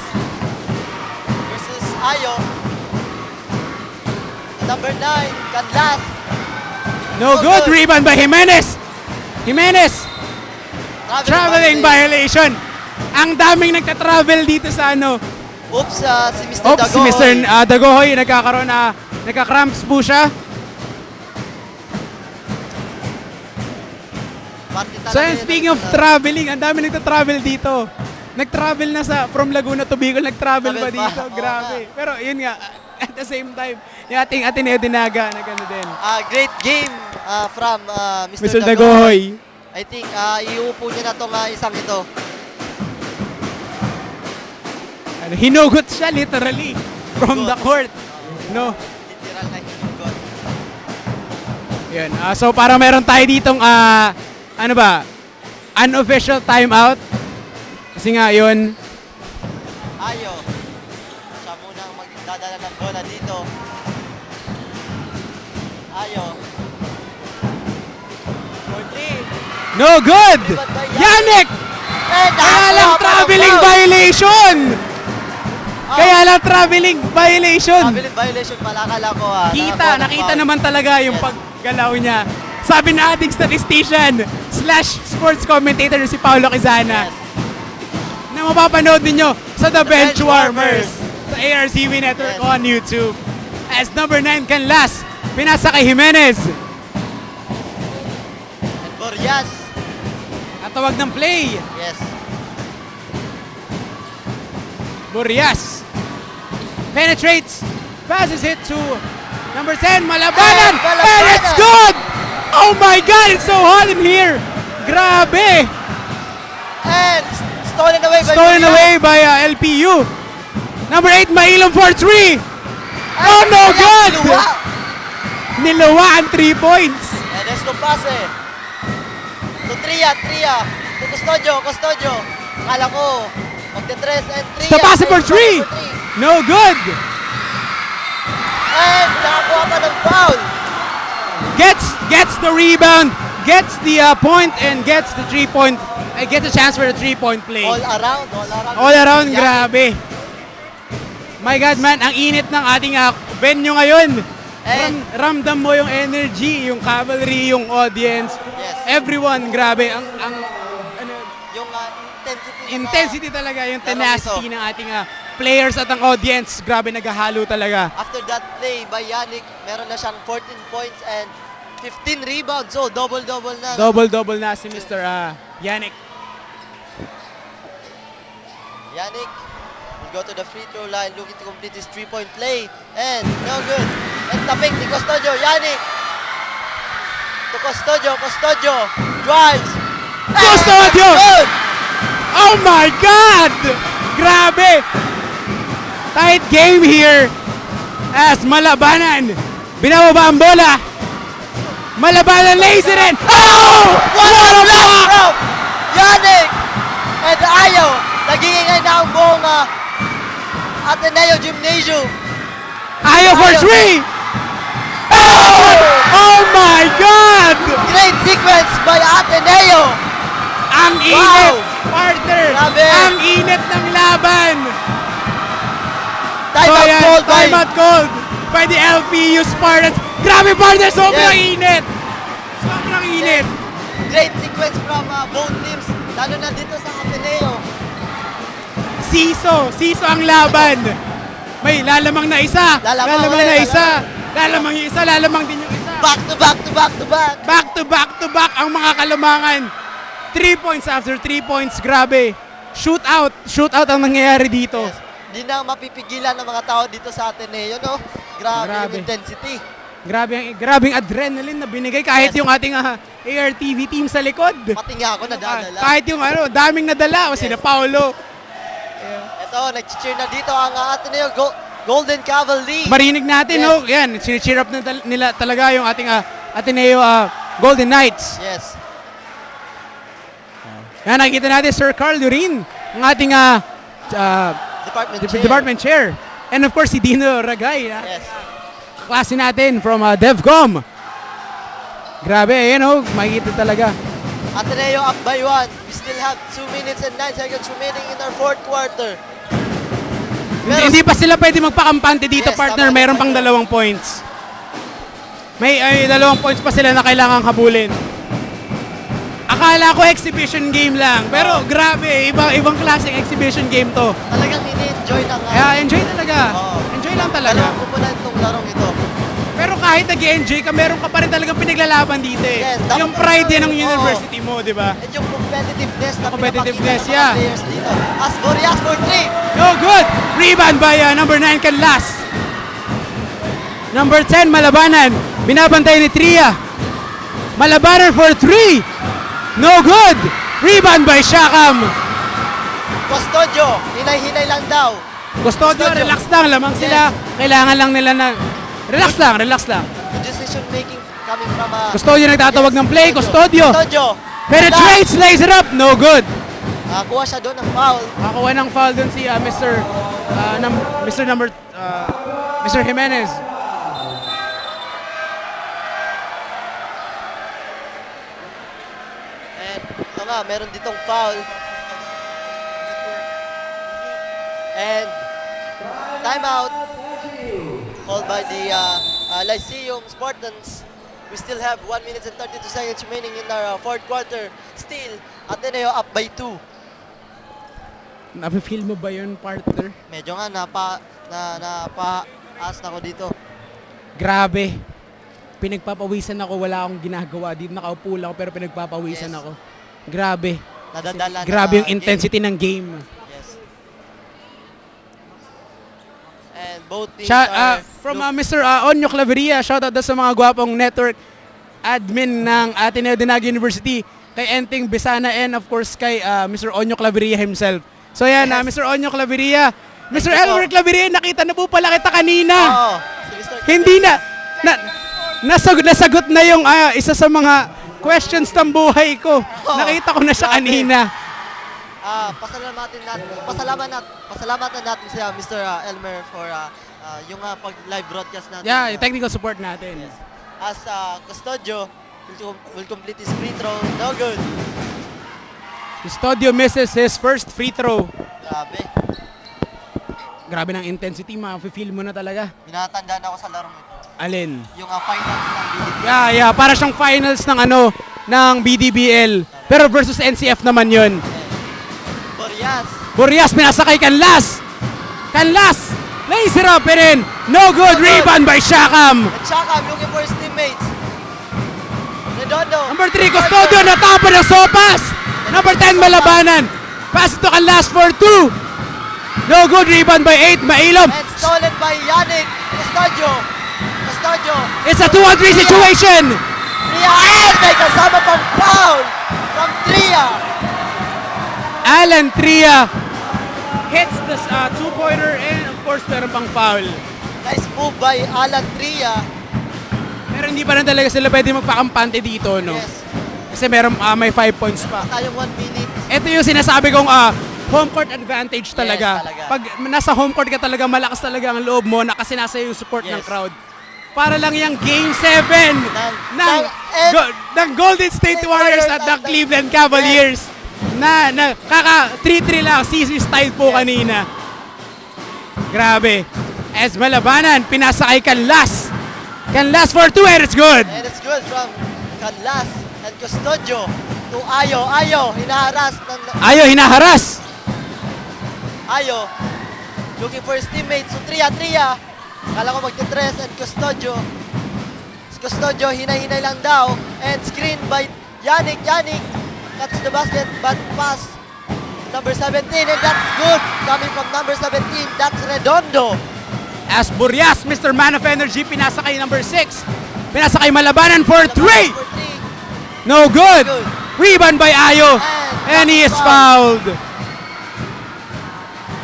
versus Ayo. Number 9, Canlas. No good, rebound by Jimenez. Jimenez, traveling violation. Ang daming nagka-travel dito sa ano. Oops, ah, si Mr. Oops, si Dagohoy. Mr. uh, Dagohoy, nagkakaroon na, nagka-cramps po siya. So yan, speaking of traveling, ang dami nagta-travel dito. Nag-travel na sa from Laguna to Bicol, nag-travel Travel pa dito. Grabe. Pero yun nga, *laughs* at the same time, yung ating Ateneo Dinaga na gano'n din. Ah, great game ah, from ah, Mr. Mr. Dagohoy. I think ah, iuupo niya na itong isang ito. Ano, hinugot siya literally from the court. No? Literal na hinugot. Yun. ah, so para meron tayo ditong ah, ano ba? Unofficial timeout. Kasi nga yun, Ayo. Siya muna ang magdadala ng bola dito. Ayo. For three. no good! Yannick! Ng traveling violation! Kaya lang traveling violation! Traveling violation pala, akala ko ah. Kita, ng nakita foul. naman talaga yung paggalaw niya. Sabi na ating statistician slash sports commentator si Paolo Quezana na mapapanood ninyo sa The Bench Warmers sa ARCV Network on YouTube. As number 9 kan last, pinasa kay Jimenez. And Borias. Natawag ng play. Yes. Burias. Penetrates. Passes it to number 10, Malabanan. And Malabanan. And it's good! Oh my God, it's so hot in here. Grabe. And stolen away by Stolen Burias. away by uh, LPU. Number 8, Mailom for 3. Oh no, good! Niluwa. Niluwa ang 3 points. And esto pase. To Tria, Tria. To Custodio, Custodio. Akala ko, magte-tres and Tria. Stop pass for 3. No good. And nakakuha pa ng foul. Gets gets the rebound, gets the uh, point, and gets the three point. Uh, gets a chance for the three point play. All around, all around. All around, grabe. My God, man, ang init ng ating uh, venue ngayon. Ram, ramdam mo yung energy, yung cavalry, yung audience. Everyone, grabe. Ang, ang intensity. talaga, yung tenacity ng ating uh, players at ang audience. Grabe, naghahalo talaga. After that play by Yannick, meron na siyang 14 points and 15 rebounds. So, double-double na. Double-double na si Mr. Uh, Yannick. Yannick will go to the free throw line looking to complete his three-point play. And no good. And tapik ni Custodio. Yannick to Custodio. Custodio drives. Custodio! And good! Oh my God! Grabe! Tight game here as Malabanan. Binababa ang bola. Malabanan lays it in. Oh! What a block from Yannick! And Ayo, nagingingay na ang buong uh, Ateneo Gymnasium. Ayo for Ayo. three! Oh! Oh my God! Great sequence by Ateneo. Ang init, partner! Grabe. Ang init ng laban! Time out yan, by time out called. by the LPU Spartans. Grabe partner, sobrang init! Sobrang init! Great sequence from uh, both teams, lalo na dito sa Ateneo. Siso, siso ang laban. May lalamang na isa, Lalamang lalamang na isa, lalamang yung isa, lalamang din yung isa. Back to back to back to back. Back to back to back ang mga kalamangan. Three points after three points, grabe. Shoot out, shoot out ang nangyayari dito. Di na mapipigilan ng mga tao dito sa Ateneo, no? Grabe, Grabe. yung intensity. Grabe ang grabe ang adrenaline na binigay kahit yung ating ah, ARTV team sa likod. Pati nga ako nadadala. Kahit yung ano, daming nadala o sina Paolo. Ito, nag-cheer na dito ang uh, Ateneo Go- Golden Cavalry. Marinig natin, Yes. no? Yan, sinicheer up na tal- nila talaga yung ating ah, Ateneo ah, Golden Knights. Yes. Yan, nakikita natin Sir Carl Durin, ang ating ah, ah, Department de- chair. department chair. And of course, si Dino Ragay, ah, Yes. klase natin from ah, DevCom. Grabe, ayan oh, makikita talaga. Ateneo up by one. We still have 2 minutes and 9 seconds remaining in our fourth quarter. Hindi, hindi pa sila pwede magpakampante dito, Yes, partner. Mayroon pang dalawang points. May ay, dalawang points pa sila na kailangan habulin. Akala ko exhibition game lang. Pero grabe, ibang ibang klaseng exhibition game to. Talagang ini-enjoy ng... uh, Kaya enjoy talaga. Oo. Enjoy lang talaga. Dalawang kupunan itong larong ito. Pero kahit nag-enjoy ka, meron ka pa rin talagang pinaglalaban dito eh. Yes, dapat yung pride yan ng Oo. university mo, di ba? At yung competitiveness na competitiveness, pinapakita ng mga yeah. players dito. As Boreas for 3. No good! Rebound by uh, number 9 Canlas. Number 10 Malabanan. Binabantay ni Tria. Malabanan for 3. No good! Rebound by Shakam. Custodio, hinay-hinay lang daw. Custodio, Custodio. relax lang. Lamang sila. Kailangan lang nila na... Relax lang, relax lang. The decision making coming from... Uh, Custodio nagtatawag ng play. Custodio. Custodio. Penetrates, lays it up. No good. Nakakuha siya doon ng foul. Nakakuha ng foul dun si uh, Mr. Uh, num- Mr. number... Uh, Mr. Jimenez. And ito nga, meron ditong foul. And timeout called by the uh, uh, Lyceum Spartans. We still have 1 minute and 32 seconds remaining in our uh, fourth quarter. Still, Ateneo up by 2. Nafe-feel mo ba yun, partner? Medyo nga napa na napa-as na ako dito. Grabe. Pinagpapawisan ako, wala akong ginagawa dito. Nakaupo lang ako pero pinagpapawisan Yes. ako. Grabe. Nadadala na Grabe yung game. intensity ng game. Yes. And both teams Shout, are uh, from uh, Mr. Uh, Onyo Claveria, shout out sa mga gwapong network admin ng Ateneo de Naga University, kay Enting Bisana and of course kay uh, Mr. Onyo Claveria himself. So yan, uh, Mr. Onyo Claveria. Mr. Elmer Claveria, nakita na po pala kita kanina. Oo, Mr. Hindi na, na nasagot, nasagot na yung ah, isa sa mga questions ng buhay ko. Nakita ko na siya Grabe. kanina. Ah, pasalamatin natin, pasalamat nat, pasalamatan natin si ah, Mr. ah, Elmer for ah, ah, yung ah, pag live broadcast natin. Yeah, Ah, yung technical support natin. As uh, Custodio will complete his free throw. No good. Custodio misses his first free throw. Grabe. Grabe ng intensity, ma-feel mo na talaga. Binatandaan ako sa larong ito. Alin? Yung uh, finals ng BDB. Yeah, yeah, para siyang finals ng ano, ng BDBL. Pero versus NCF naman yun. Boreas. Burias, pinasakay Canlas! Canlas! Lays it up and in. No good. Rebound by Shakam. And Chakam looking for his teammates. Redondo. Number 3, Custodio, natapa ng Sopas. Number 10, Malabanan. Pass to Canlas for 2. No good. Rebound by 8, Mailom. And stolen by Yannick Custodio. Custodio. It's a 2-on-3 situation. Tria and may kasama pang foul from Tria. Alan Tria hits the uh, two-pointer and of course meron pang foul. Nice move by Alan Tria. Pero hindi pa rin talaga sila pwede magpakampante dito, no? Yes. Kasi meron ah, may 5 points pa. Tayong 1 minute. Ito yung sinasabi kong ah, home court advantage talaga. talaga. Pag nasa home court ka talaga, malakas talaga ang loob mo na kasi nasa yung support ng Yes. crowd para lang yung Game 7 ng, go, ng Golden State Warriors at ng Cleveland Cavaliers na, na kaka 3-3 lang, CC style po kanina. Grabe. As malabanan, pinasa kay Canlas. Canlas for 2 and it's good. And it's good from Canlas and Custodio to Ayo. Ayo, hinaharas. Ng, Ayo, hinaharas. Ayo, looking for his teammates. So, 3-3. Akala ko magte-dress and Custodio. Custodio, hinay-hinay lang daw. And screen by Yannick. Yannick cuts the basket but pass number 17 and that's good. Coming from number 17, that's Redondo. As Burias, Mr. Man of Energy, pinasa kay number 6. Pinasa kay Malabanan for 3. No good. Rebound by Ayo. And, he is fouled. fouled.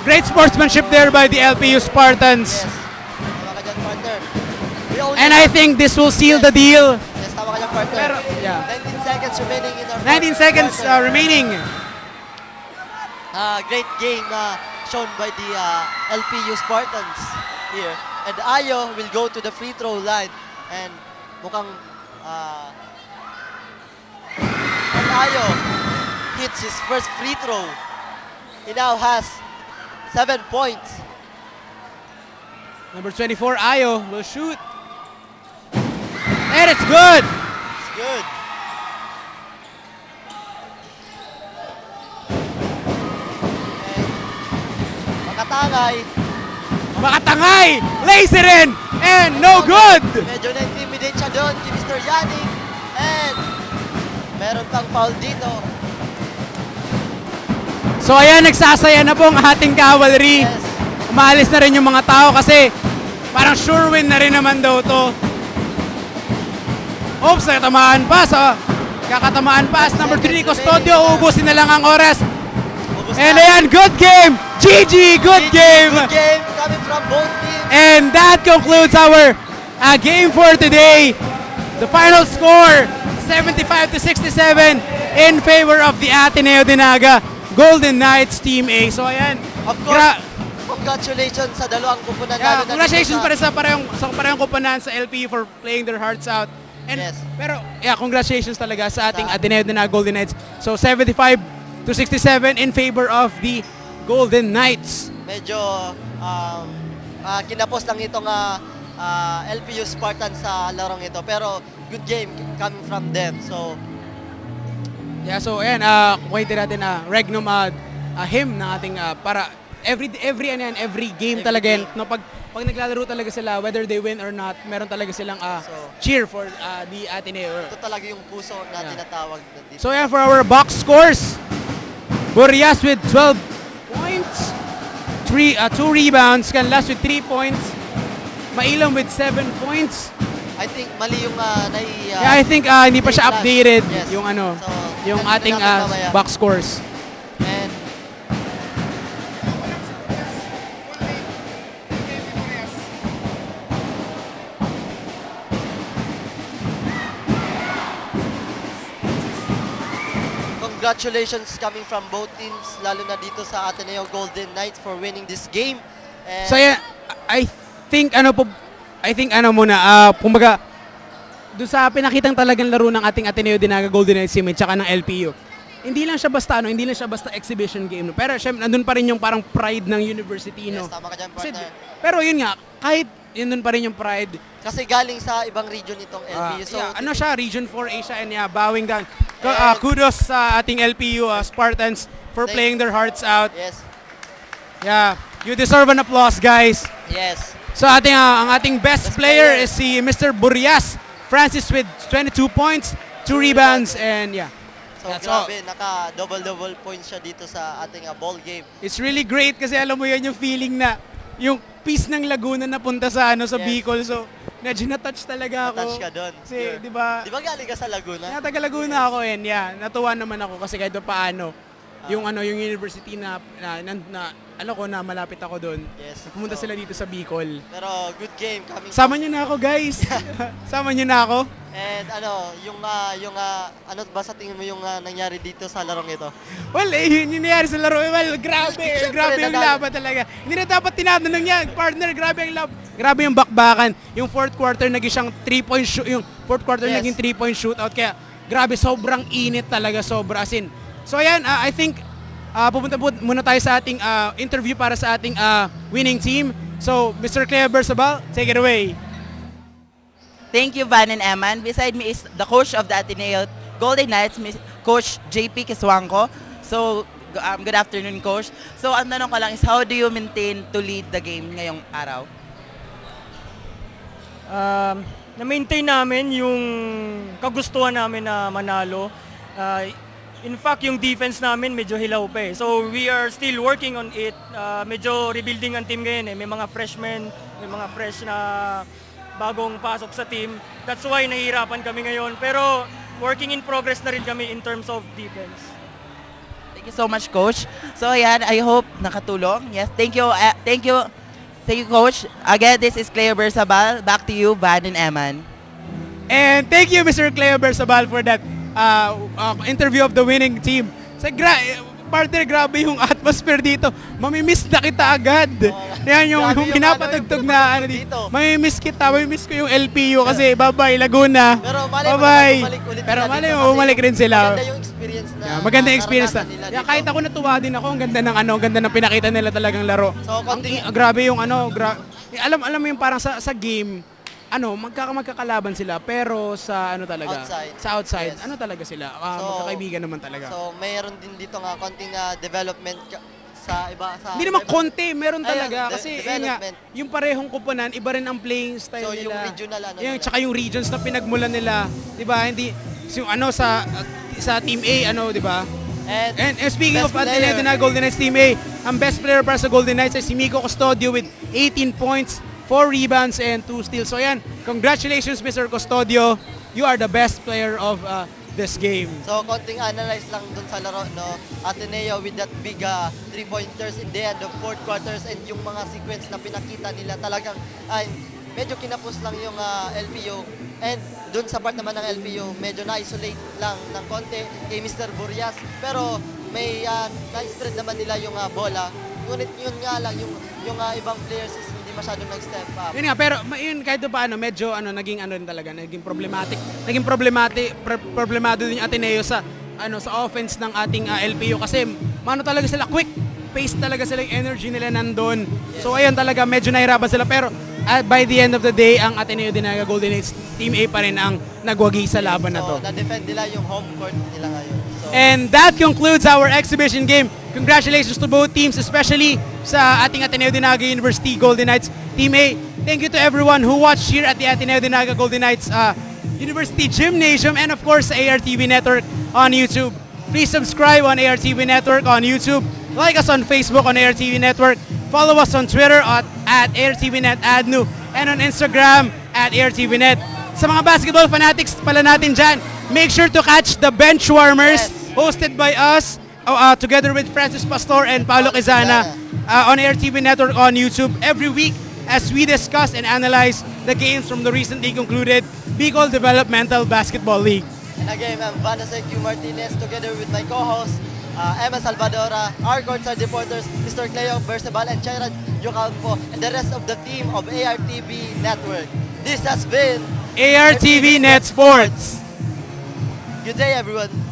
Great sportsmanship there by the LPU Spartans. Yes. And I think this will seal the deal. Yes, tama ka dyan, partner. Pero- yeah. 19 seconds remaining in our 19 seconds uh, remaining. Uh, great game uh, shown by the uh, LPU Spartans here. And Ayo will go to the free throw line. And mukhang... Uh, and Ayo hits his first free throw. He now has seven points. Number 24, Ayo, will shoot. And it's good. It's good. And makatangay. Makatangay. Lays it in. And no good. Medyo na-intimidate siya doon kay Mr. Yannick. And meron pang foul dito. So ayan, nagsasaya na po ang ating cavalry. Yes. Umaalis na rin yung mga tao kasi parang sure win na rin naman daw to. Oops, nakatamaan pa sa kakatamaan pass. Number 3, Custodio, ubusin na lang ang oras. And ayan, good game! GG, good game! Good game coming from both teams. And that concludes our uh, game for today. The final score, 75 to 67 in favor of the Ateneo Dinaga Golden Knights Team A. So ayan, Of course, gra- congratulations sa dalawang kupunan. yeah, congratulations para sa parehong sa parehong kupanan sa LP for playing their hearts out. And Yes. pero yeah, congratulations talaga sa ating Sa- Ateneo Dinaga Golden Knights. So 75 to 67 in favor of the Golden Knights. Medyo um, ah, kinapos lang itong ah, ah, LPU Spartan sa larong ito. Pero good game coming from them. So, Yeah, so ayan, uh, kumahitin natin na regnum uh, uh, hymn ng ating uh, para every every ano yan, every game Every talaga yan, no pag pag naglalaro talaga sila whether they win or not, meron talaga silang uh, So- cheer for uh, the Ateneo. ito talaga yung puso na Yeah. tinatawag dito. So yeah, for our box scores, Burias with 12 points, three uh, two rebounds, Canlas with 3 points, Mailam with 7 points. I think mali yung uh, nai... ah, Yeah, I think uh, hindi pa siya updated Yes. yung ano, So, yung ating uh, box scores. Congratulations coming from both teams, lalo na dito sa Ateneo Golden Knights for winning this game. And So yeah, I think ano po, I think ano muna, ah kumbaga, doon sa pinakitang talagang laro ng ating Ateneo Dinaga Golden Knights team at saka ng LPU, hindi lang siya basta ano, hindi lang siya basta exhibition game. No? Pero syempre, nandun pa rin yung parang pride ng university, no? Yes, tama ka dyan, Kasi, partner. pero yun nga, kahit yun dun pa rin yung pride, Kasi galing sa ibang region itong ah, LPU. So, yeah, ano siya, Region 4 Asia and yeah, bowing down. K- ah, kudos sa ating LPU ah, Spartans for Thank- playing their hearts out. yes, Yeah, you deserve an applause, guys. yes. So ating ah, ang ating best, Best player, player. is si Mr. Burias Francis with 22 points, 2 rebounds and yeah. So, That's all. grabe, naka double-double points siya dito sa ating ah, ball game. It's really great kasi alam mo yan yung feeling na yung piece ng Laguna napunta sa ano sa Yes. Bicol. So medyo na-touch talaga ako. Touch ka doon. Kasi Sure. 'di ba? Di ba galing ka sa Laguna? Na taga Laguna ako and yeah, natuwa naman ako kasi kahit pa paano yung ano yung university na na, na, na ano ko na malapit ako doon. Yes. Pumunta So, sila dito sa Bicol. Pero good game coming Sama niyo na ako, guys. *laughs* *laughs* Sama niyo na ako. And ano, yung ah, yung ah, ano ba sa tingin mo yung ah, nangyari dito sa larong ito? Well, eh, yun yung nangyari sa laro. Well, grabe. Siyempre, grabe yung laban talaga. Hindi na dapat tinatanong yan. Partner, grabe yung lab. Grabe yung bakbakan. Yung fourth quarter, naging siyang 3-point shoot. Yung fourth quarter, Yes. naging 3-point shootout. Kaya, grabe, sobrang init talaga. Sobra. As in. So, ayan, ah, I think, ah, pupunta po muna tayo sa ating ah, interview para sa ating ah, winning team. So, Mr. Cleo Bersabal, take it away. Thank you, Van and Eman. Beside me is the coach of the Ateneo Golden Knights, Miss- Coach JP Kiswangko. So, um, good afternoon, Coach. So, ang tanong ko lang is, how do you maintain to lead the game ngayong araw? um, na-maintain namin yung kagustuhan namin na manalo. Uh, in fact, yung defense namin medyo hilaw pa eh. So we are still working on it. Uh, medyo rebuilding ang team ngayon eh. May mga freshmen, may mga fresh na bagong pasok sa team. That's why nahihirapan kami ngayon. Pero working in progress na rin kami in terms of defense. Thank you so much, Coach. So, ayan, I hope nakatulong. Yes, thank you. uh, thank you. Thank you, Coach. Again, this is Cleo Bersabal. Back to you, Van and Eman. And thank you, Mr. Cleo Bersabal, for that uh, uh, interview of the winning team. Sa gra partner, grabe yung atmosphere dito. Mamimiss na kita agad. Yan yung, yung yung *laughs* pinapatugtog ano, yung na ano dito. Mamimiss kita, mamimiss ko yung LPU kasi bye-bye Laguna. Pero malay Bye-bye. Pero malay mo, bumalik rin sila. Maganda yung experience na Yeah, magandang experience na. Yeah, kahit ako natuwa din ako, ang ganda ng ano, ang ganda ng pinakita nila talagang laro. So, Ang- grabe yung ano, gra- alam alam mo yung parang sa sa game, ano, magkaka magkakalaban sila pero sa ano talaga, Outside. sa outside, Yes. ano talaga sila? Ah, So, magkakaibigan naman talaga. So, mayroon din dito nga konting ah, development sa iba sa Hindi naman iba- konti, meron Ayun, talaga de- kasi yun nga, yung parehong kuponan, iba rin ang playing style So, nila. yung regional ano Yung tsaka yung regions na pinagmulan nila, 'di ba? Hindi yung ano sa sa team A ano, 'di ba? And, And, and speaking of player. na Golden Knights Team A, ang best player para sa Golden Knights ay si Miko Custodio with 18 points, 4 rebounds, and 2 steals. So yan, congratulations Mr. Custodio. You are the best player of uh, this game. So, konting analyze lang dun sa laro, no? Ateneo with that big uh, three-pointers in the end of fourth quarters and yung mga sequence na pinakita nila talagang ay medyo kinapos lang yung uh, LPU. And dun sa part naman ng LPU, medyo na-isolate lang ng konti kay Mr. Burias. Pero may uh, na-spread naman nila yung uh, bola. Ngunit yun nga lang, yung, yung uh, ibang players is hindi masyadong nag-step up. Yun nga, pero yun kahit pa ano, medyo ano, naging ano rin talaga, naging problematic. Naging problematic, pro- problemado din yung Ateneo sa ano sa offense ng ating uh, LPU kasi mano talaga sila quick pace talaga sila yung energy nila nandun. So ayun talaga medyo nahirapan sila pero uh, by the end of the day ang Ateneo Dinaga Golden Knights Team A pa rin ang nagwagi sa laban na to. So, na-defend nila yung home court nila ngayon. So, And that concludes our exhibition game. Congratulations to both teams, especially sa ating Ateneo Dinaga University Golden Knights Team A. Thank you to everyone who watched here at the Ateneo Dinaga Golden Knights uh, University Gymnasium and of course ARTV Network on YouTube. Please subscribe on ARTV Network on YouTube. Like us on Facebook on ARTV Network. Follow us on Twitter at, at ARTVNet ADNU and on Instagram at ARTVNet. Sa mga basketball fanatics pala natin dyan, make sure to catch the Bench Warmers hosted by us uh, uh, together with Francis Pastor and Paolo Quezana uh, on AirTV Network on YouTube every week as we discuss and analyze the games from the recently concluded Bicol Developmental Basketball League. And again, I'm Vanessa Q. Martinez together with my co-host, uh, Emma Salvadora, our courtside reporters, Mr. Cleo Bersabal and Chaira Jocalpo, and the rest of the team of ARTV Network. This has been ARTV Net Sports. Good day, everyone.